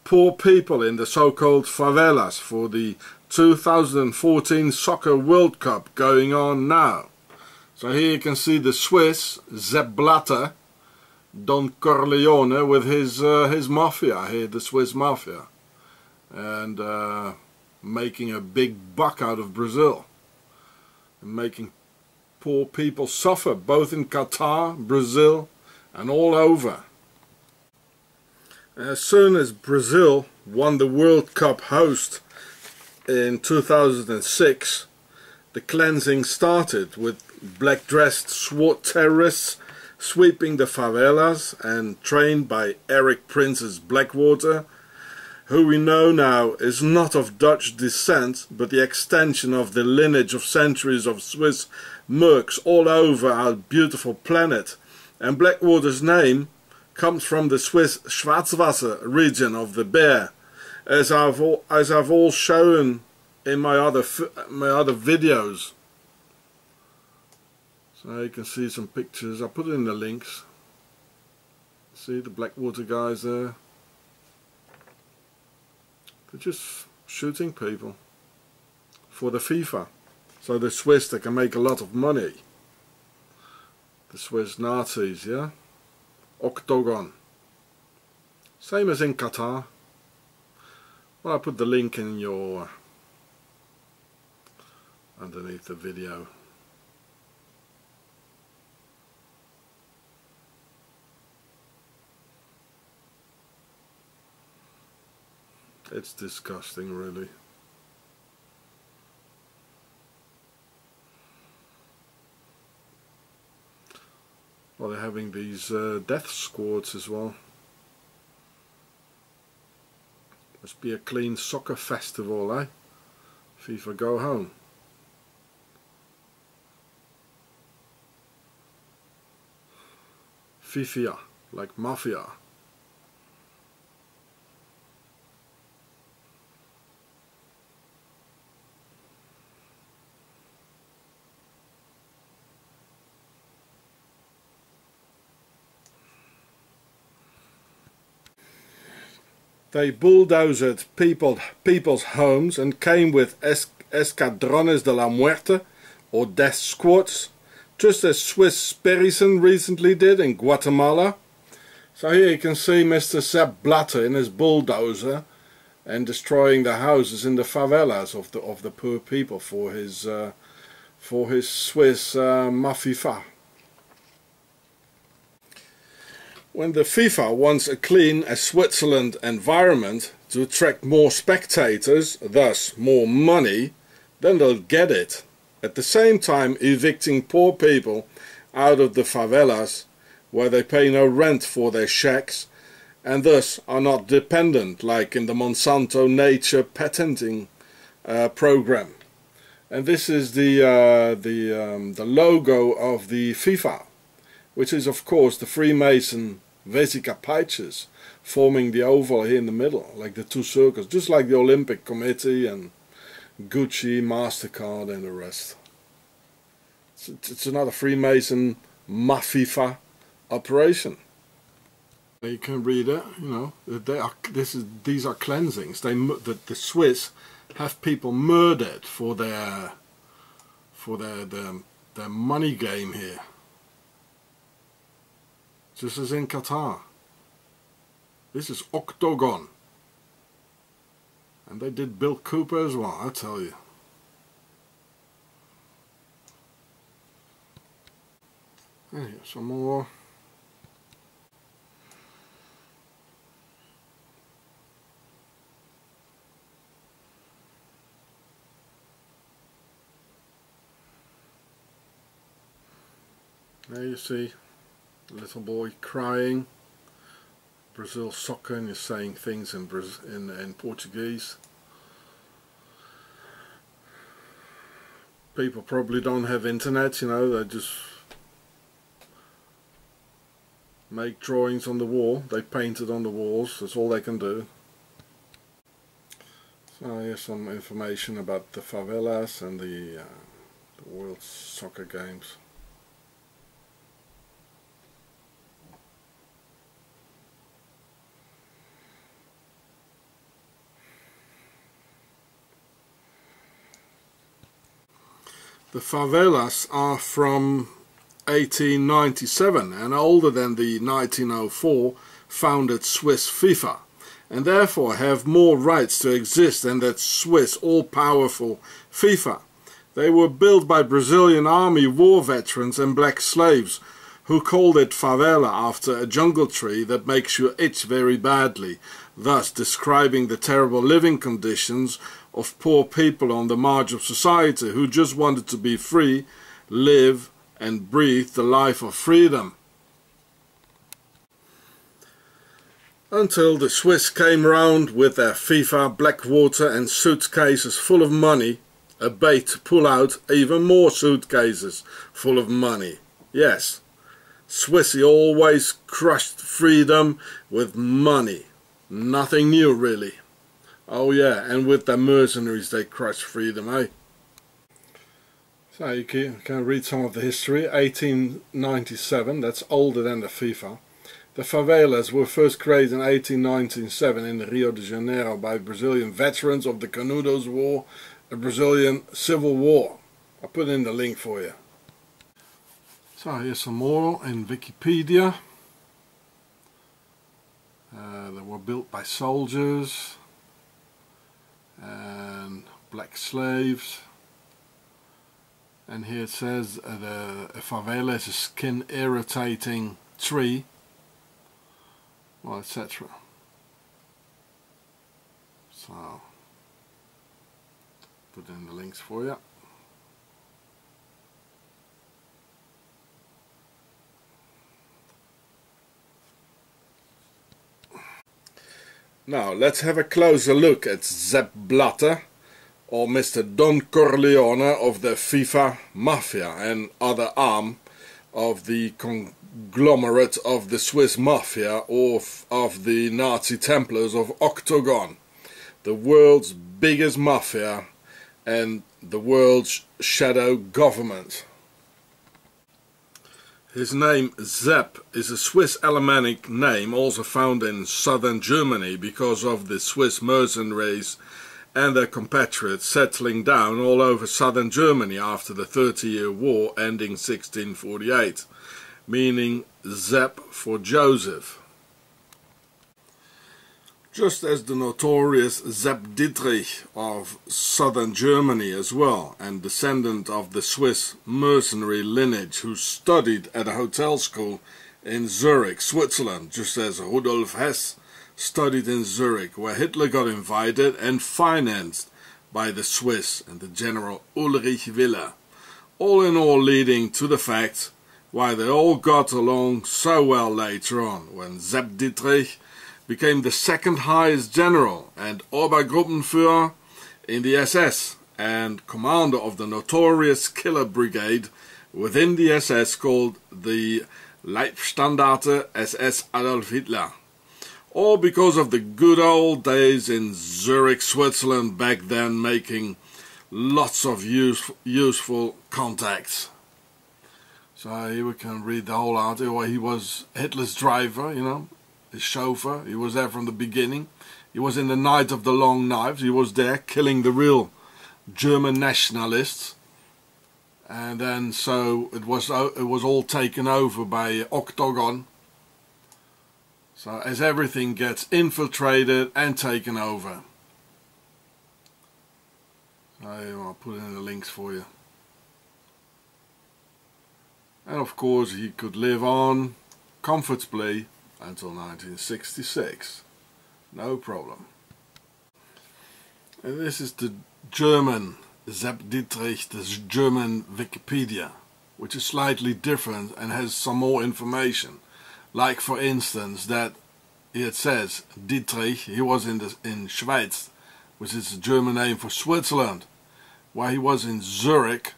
poor people in the so-called favelas for the 2014 Soccer World Cup going on now. So here you can see the Swiss, Sepp Blatter, Don Corleone with his uh, his mafia here, the Swiss mafia, and uh, making a big buck out of Brazil, and making poor people suffer both in Qatar, Brazil, and all over. As soon as Brazil won the World Cup host in 2006, the cleansing started with black-dressed SWAT terrorists sweeping the favelas and trained by Erik Prince's Blackwater, who we know now is not of Dutch descent, but the extension of the lineage of centuries of Swiss mercs all over our beautiful planet. And Blackwater's name comes from the Swiss Schwarzwasser region of the Bear, as I've all, as I've all shown in my other my other videos. So you can see some pictures. I'll put in the links. See the Blackwater guys there. They're just shooting people for the FIFA. So the Swiss they can make a lot of money. The Swiss Nazis, yeah? Octagon. Same as in Qatar. Well, I'll put the link in your underneath the video. It's disgusting, really. Well, they're having these uh, death squads as well. Must be a clean soccer festival, eh? FIFA go home. Fifia, like mafia. They bulldozed people, people's homes and came with es escadrones de la muerte, or death squads, just as Swiss Sperisen recently did in Guatemala. So here you can see Mr. Sepp Blatter in his bulldozer and destroying the houses in the favelas of the of the poor people for his uh, for his Swiss uh, mafifa. When the FIFA wants a clean as Switzerland environment to attract more spectators, thus more money, then they'll get it. At the same time evicting poor people out of the favelas where they pay no rent for their shacks and thus are not dependent like in the Monsanto nature patenting uh, program. And this is the, uh, the, um, the logo of the FIFA which is of course the Freemason Vesica Piscis forming the oval here in the middle, like the two circles, just like the Olympic Committee and Gucci, MasterCard and the rest. It's, it's another Freemason Mafifa operation. You can read it, you know, they are, this is, these are cleansings. They, the, the Swiss have people murdered for their, for their, their, their money game here this is in Qatar. This is Octagon. And they did Bill Cooper as well, I tell you. And here's some more. There you see little boy crying. Brazil soccer and he's saying things in, Braz in, in Portuguese. People probably don't have internet, you know, they just make drawings on the wall. They paint it on the walls, that's all they can do. So here's some information about the favelas and the, uh, the World Soccer Games. The favelas are from 1897 and older than the 1904 founded Swiss FIFA and therefore have more rights to exist than that Swiss all-powerful FIFA. They were built by Brazilian army war veterans and black slaves who called it favela after a jungle tree that makes you itch very badly, thus describing the terrible living conditions of poor people on the margin of society who just wanted to be free, live and breathe the life of freedom. Until the Swiss came round with their FIFA, Blackwater and suitcases full of money, a bait to pull out even more suitcases full of money. Yes, Swissy always crushed freedom with money. Nothing new really. Oh yeah, and with the mercenaries they crushed freedom, eh? So you can, can read some of the history. 1897, that's older than the FIFA. The favelas were first created in 1897 in Rio de Janeiro by Brazilian veterans of the Canudos War, a Brazilian civil war. I'll put in the link for you. So here's some more in Wikipedia. Uh, they were built by soldiers and black slaves. And here it says uh, the favela is a skin irritating tree well etc so put in the links for you Now let's have a closer look at Sepp Blatter or Mr. Don Corleone of the FIFA Mafia and other arm of the conglomerate of the Swiss Mafia or of the Nazi Templars of Octagon, the world's biggest mafia and the world's shadow government. His name Sepp is a Swiss Alemannic name also found in southern Germany because of the Swiss mercenaries and their compatriots settling down all over southern Germany after the Thirty Year War ending 1648, meaning Sepp for Joseph just as the notorious Sepp Dietrich of southern Germany as well, and descendant of the Swiss mercenary lineage who studied at a hotel school in Zurich, Switzerland, just as Rudolf Hess studied in Zurich, where Hitler got invited and financed by the Swiss and the General Ulrich Wille, all in all leading to the fact why they all got along so well later on, when Sepp Dietrich became the second highest general and Obergruppenführer in the SS and commander of the notorious killer brigade within the SS called the Leibstandarte SS Adolf Hitler. All because of the good old days in Zurich, Switzerland back then making lots of use, useful contacts. So here we can read the whole article. He was Hitler's driver, you know, his chauffeur. He was there from the beginning. He was in the Night of the Long Knives. He was there killing the real German nationalists. And then so it was uh, it was all taken over by Octagon. So as everything gets infiltrated and taken over. I'll put in the links for you. And of course he could live on comfortably until 1966. No problem. And this is the German Sepp Dietrich, the German Wikipedia. which is slightly different and has some more information. Like for instance that it says Dietrich, he was in the, in Schweiz, which is the German name for Switzerland. While he was in Zurich,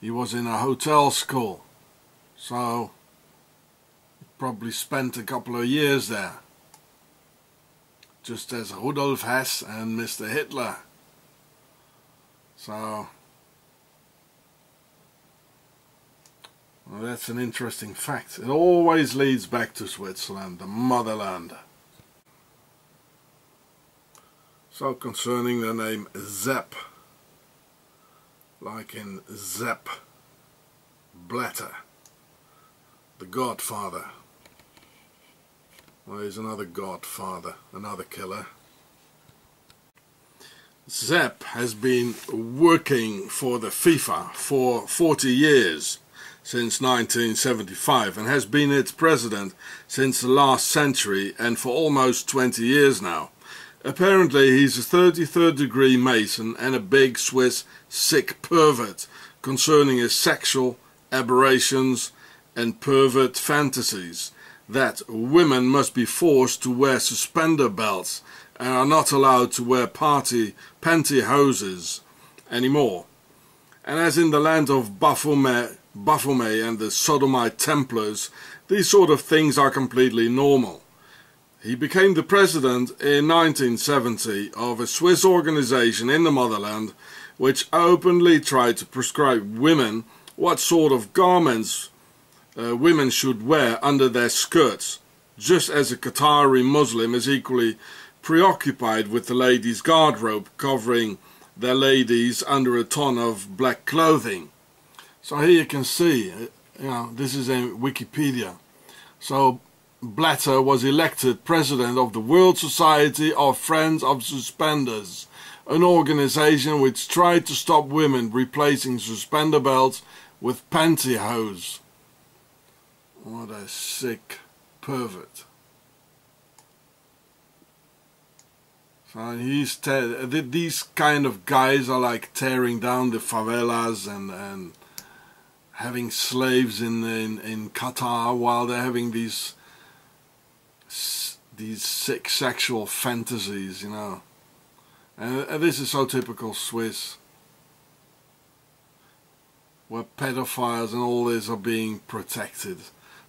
he was in a hotel school. So probably spent a couple of years there. Just as Rudolf Hess and Mr. Hitler. So well, that's an interesting fact. It always leads back to Switzerland, the motherland. So concerning the name Sepp, like in Sepp Blatter, the Godfather. Well, he's another godfather, another killer. Sepp has been working for the FIFA for 40 years, since 1975, and has been its president since the last century and for almost 20 years now. Apparently he's a 33rd degree Mason and a big Swiss sick pervert concerning his sexual aberrations and pervert fantasies that women must be forced to wear suspender belts and are not allowed to wear party pantyhoses anymore. And as in the land of Baphomet, Baphomet and the Sodomite Templars, these sort of things are completely normal. He became the president in 1970 of a Swiss organization in the motherland which openly tried to prescribe women what sort of garments uh, women should wear under their skirts, just as a Qatari Muslim is equally preoccupied with the ladies' garderobe covering their ladies under a ton of black clothing. So here you can see, uh, you know, this is in Wikipedia. So Blatter was elected president of the World Society of Friends of Suspenders, an organization which tried to stop women replacing suspender belts with pantyhose. What a sick pervert. So he's these kind of guys are like tearing down the favelas and and having slaves in in in Qatar while they're having these these sick sexual fantasies, you know. And, and this is so typical Swiss where pedophiles and all this are being protected.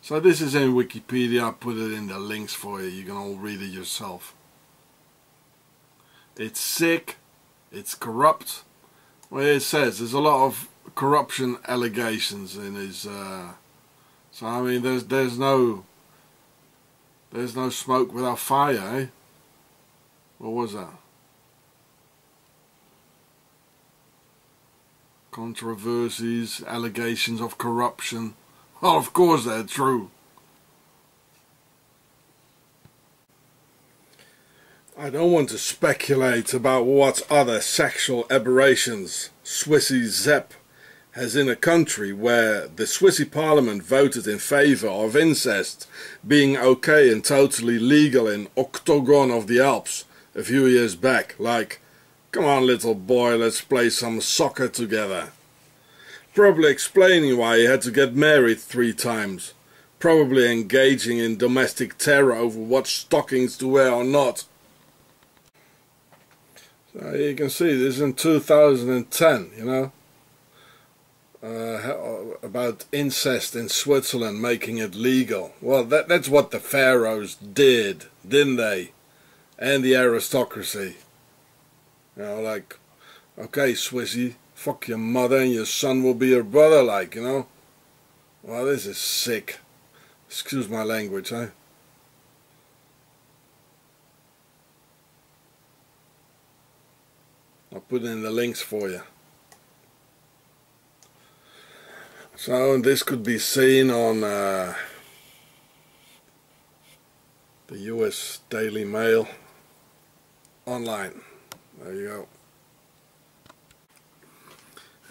So this is in Wikipedia, I put it in the links for you, you can all read it yourself. It's sick, it's corrupt. Well it says there's a lot of corruption allegations in his uh, so I mean there's there's no there's no smoke without fire, eh? What was that? Controversies, allegations of corruption. Well, (laughs) of course they're true. I don't want to speculate about what other sexual aberrations Swissy Sepp has in a country where the Swissy parliament voted in favour of incest being okay and totally legal in Octagon of the Alps a few years back, like, come on little boy, let's play some soccer together probably explaining why he had to get married three times, probably engaging in domestic terror over what stockings to wear or not. So you can see this is in 2010, you know, uh, about incest in Switzerland making it legal. Well, that, that's what the pharaohs did, didn't they? And the aristocracy. You know, like, okay, Swissy, fuck your mother and your son will be your brother like, you know? Well, this is sick. Excuse my language, eh? I'll put in the links for you. So this could be seen on uh, the US Daily Mail online. There you go.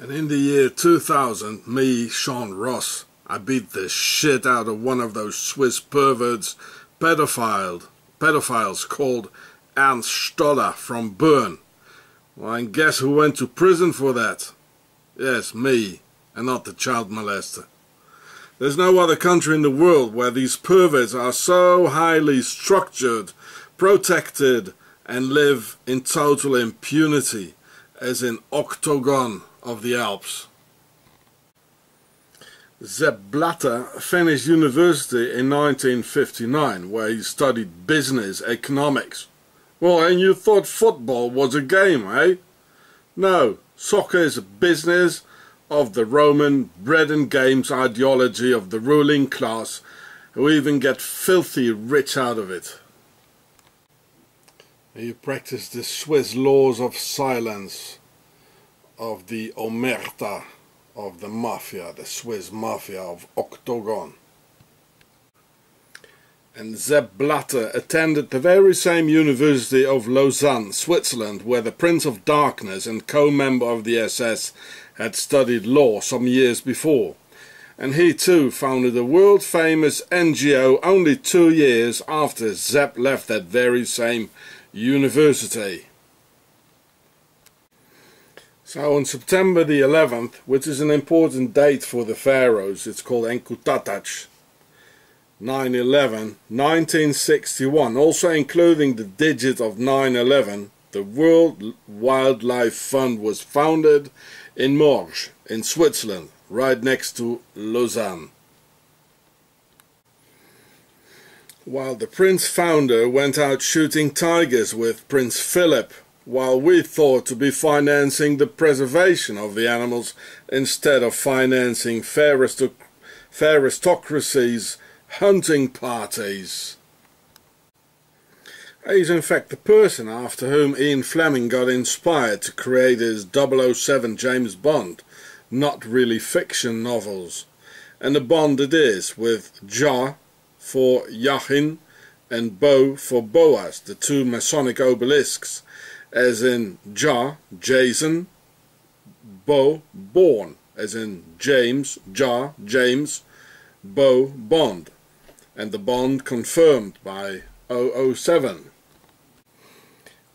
And in the year 2000, me, Sean Ross, I beat the shit out of one of those Swiss perverts, pedophile, pedophiles called Ernst Stoller from Bern. Well, and guess who went to prison for that? Yes, me, and not the child molester. There's no other country in the world where these perverts are so highly structured, protected, and live in total impunity as in Octagon of the Alps. Sepp Blatter finished university in 1959 where he studied business economics. Well, and you thought football was a game, eh? No, soccer is a business of the Roman bread and games ideology of the ruling class who even get filthy rich out of it. You practice the Swiss laws of silence of the Omerta of the mafia, the Swiss mafia of Octagon. And Sepp Blatter attended the very same University of Lausanne, Switzerland, where the Prince of Darkness and co-member of the SS had studied law some years before, and he too founded a world-famous NGO only two years after Sepp left that very same university. So on September the 11th, which is an important date for the pharaohs, it's called Enkutatash, 9-11, 1961, also including the digit of 9-11, the World Wildlife Fund was founded in Morges, in Switzerland, right next to Lausanne. While the prince founder went out shooting tigers with Prince Philip, while we thought to be financing the preservation of the animals instead of financing fair, aristocracies hunting parties. He's in fact the person after whom Ian Fleming got inspired to create his 007 James Bond, not really fiction novels. And the Bond it is, with Ja for Yachin and Bo for Boaz, the two Masonic obelisks, as in Ja, Jason, Bo, Born, as in James, Ja, James, Bo, Bond, and the Bond confirmed by 007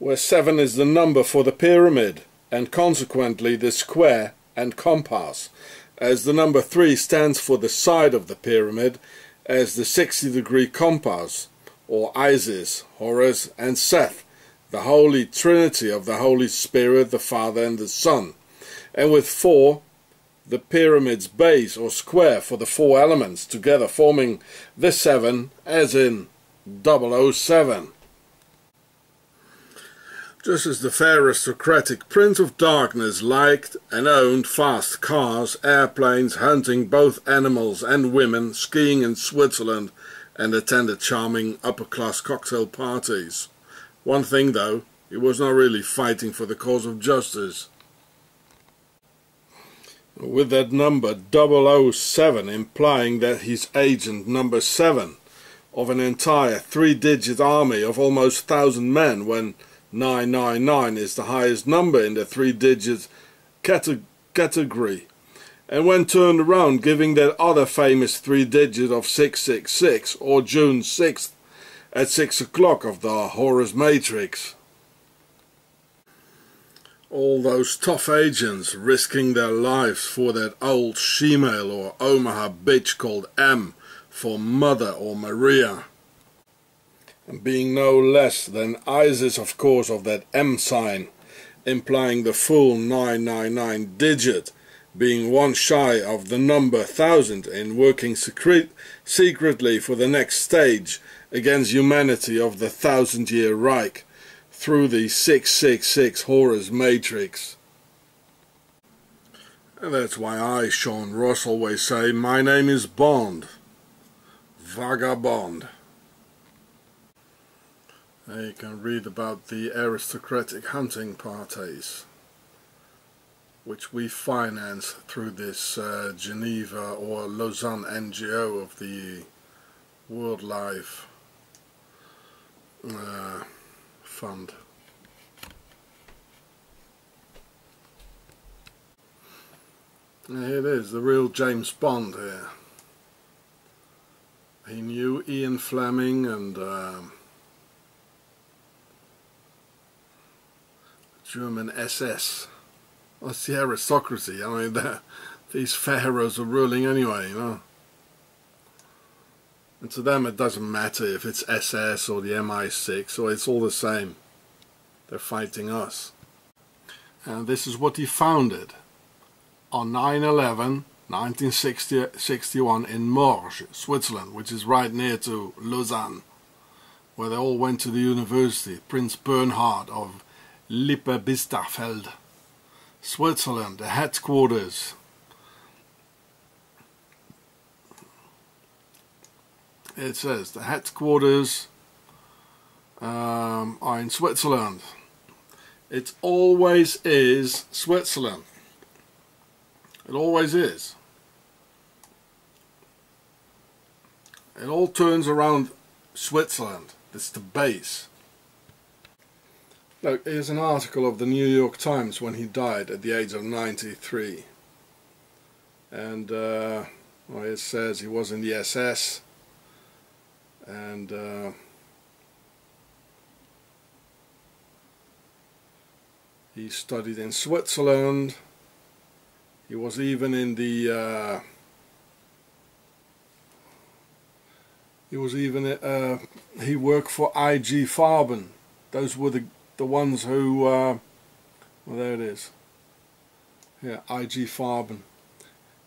where 7 is the number for the pyramid and consequently the square and compass, as the number 3 stands for the side of the pyramid as the 60 degree compass, or Isis, Horus and Seth, the Holy Trinity of the Holy Spirit, the Father and the Son, and with 4 the pyramid's base or square for the four elements together forming the 7 as in 007 just as the fair aristocratic Prince of Darkness liked and owned fast cars, airplanes, hunting both animals and women, skiing in Switzerland, and attended charming upper-class cocktail parties. One thing though, he was not really fighting for the cause of justice. With that number 007 implying that he's agent number 7 of an entire three-digit army of almost thousand men when 999 is the highest number in the three-digit category. And when turned around, giving that other famous three-digit of 666 or June 6th at 6 o'clock of the Horus Matrix. All those tough agents risking their lives for that old shemale or Omaha bitch called M for Mother or Maria and being no less than Isis of course of that M sign, implying the full 999 digit, being one shy of the number 1000 in working secret secretly for the next stage against humanity of the thousand year Reich through the 666 Horus Matrix. And that's why I, Sean Ross, always say, my name is Bond. Vagabond. You can read about the aristocratic hunting parties which we finance through this uh, Geneva or Lausanne NGO of the World Life uh, Fund. here it is, the real James Bond here. He knew Ian Fleming and um, German SS. What's the aristocracy? I mean, (laughs) these pharaohs are ruling anyway, you know. And to them it doesn't matter if it's SS or the MI6 or it's all the same. They're fighting us. And this is what he founded on 9-11 1961 in Morges, Switzerland, which is right near to Lausanne, where they all went to the university, Prince Bernhard of Lippe-Biesterfeld, Switzerland, the headquarters. It says the headquarters um, are in Switzerland. It always is Switzerland. It always is. It all turns around Switzerland. It's the base. Look, here's an article of the New York Times when he died at the age of 93. And uh, well, it says he was in the SS and uh, he studied in Switzerland. He was even in the uh, he was even uh, he worked for IG Farben. Those were the the ones who uh, well there it is. Yeah IG Farben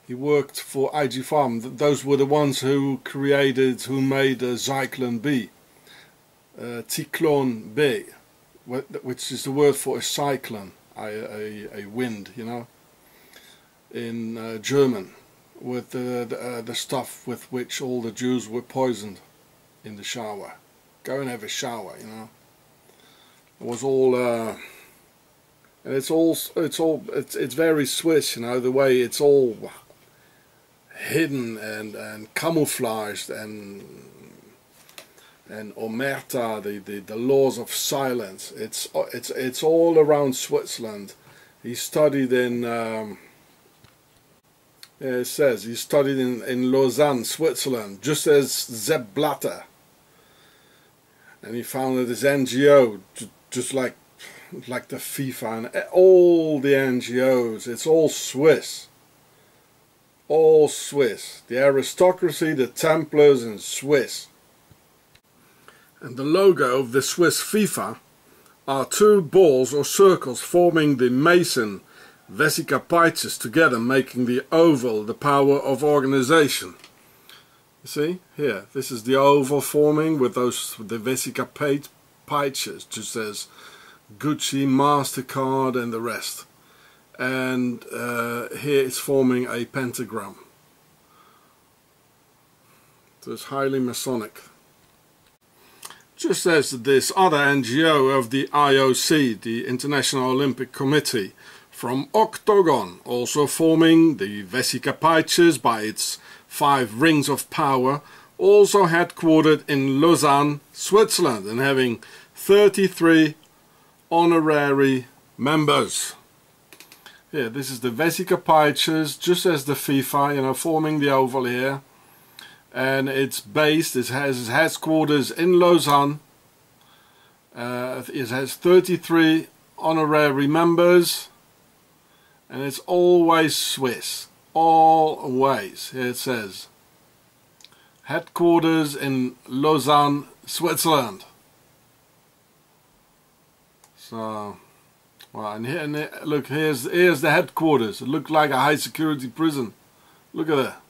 he worked for IG Farben those were the ones who created who made uh, Zyklon B uh, Cyclone B which is the word for a cyclone a, a, a wind you know in uh, German with the, the, uh, the, stuff with which all the Jews were poisoned in the shower. Go and have a shower, you know. It was all, uh, and it's all, it's all, it's it's very Swiss, you know, the way it's all hidden and and camouflaged and and omerta, the, the, the laws of silence. It's it's it's all around Switzerland. He studied in. Um, it says he studied in, in Lausanne, Switzerland, just as Sepp Blatter. And he founded his NGO, just like like the FIFA and all the NGOs. It's all Swiss. All Swiss. The aristocracy, the Templars, and Swiss. And the logo of the Swiss FIFA are two balls or circles forming the Mason Vesica Piscis together making the oval the power of organization. You see, here, this is the oval forming with those the Vesica Piscis, just as Gucci, MasterCard and the rest. And uh, here it's forming a pentagram. So it's highly Masonic. Just as this other NGO of the IOC, the International Olympic Committee, from Octagon, also forming the Vesica Piscis by its five rings of power, also headquartered in Lausanne, Switzerland, and having 33 honorary members. Here, this is the Vesica Piscis, just as the FIFA, you know, forming the oval here. And it's based, it has its headquarters in Lausanne. Uh, it has 33 honorary members and it's always Swiss always here it says headquarters in Lausanne Switzerland so well and here, and look here's here's the headquarters. It looked like a high security prison. Look at that.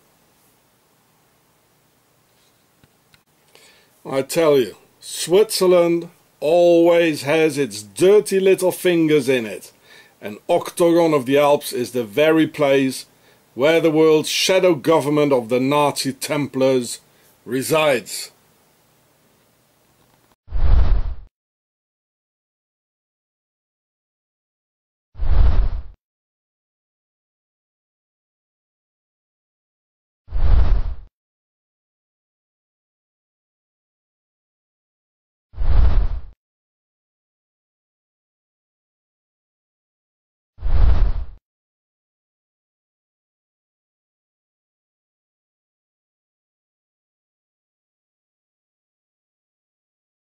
I tell you Switzerland always has its dirty little fingers in it. And Octagon of the Alps is the very place where the world's shadow government of the Nazi Templars resides.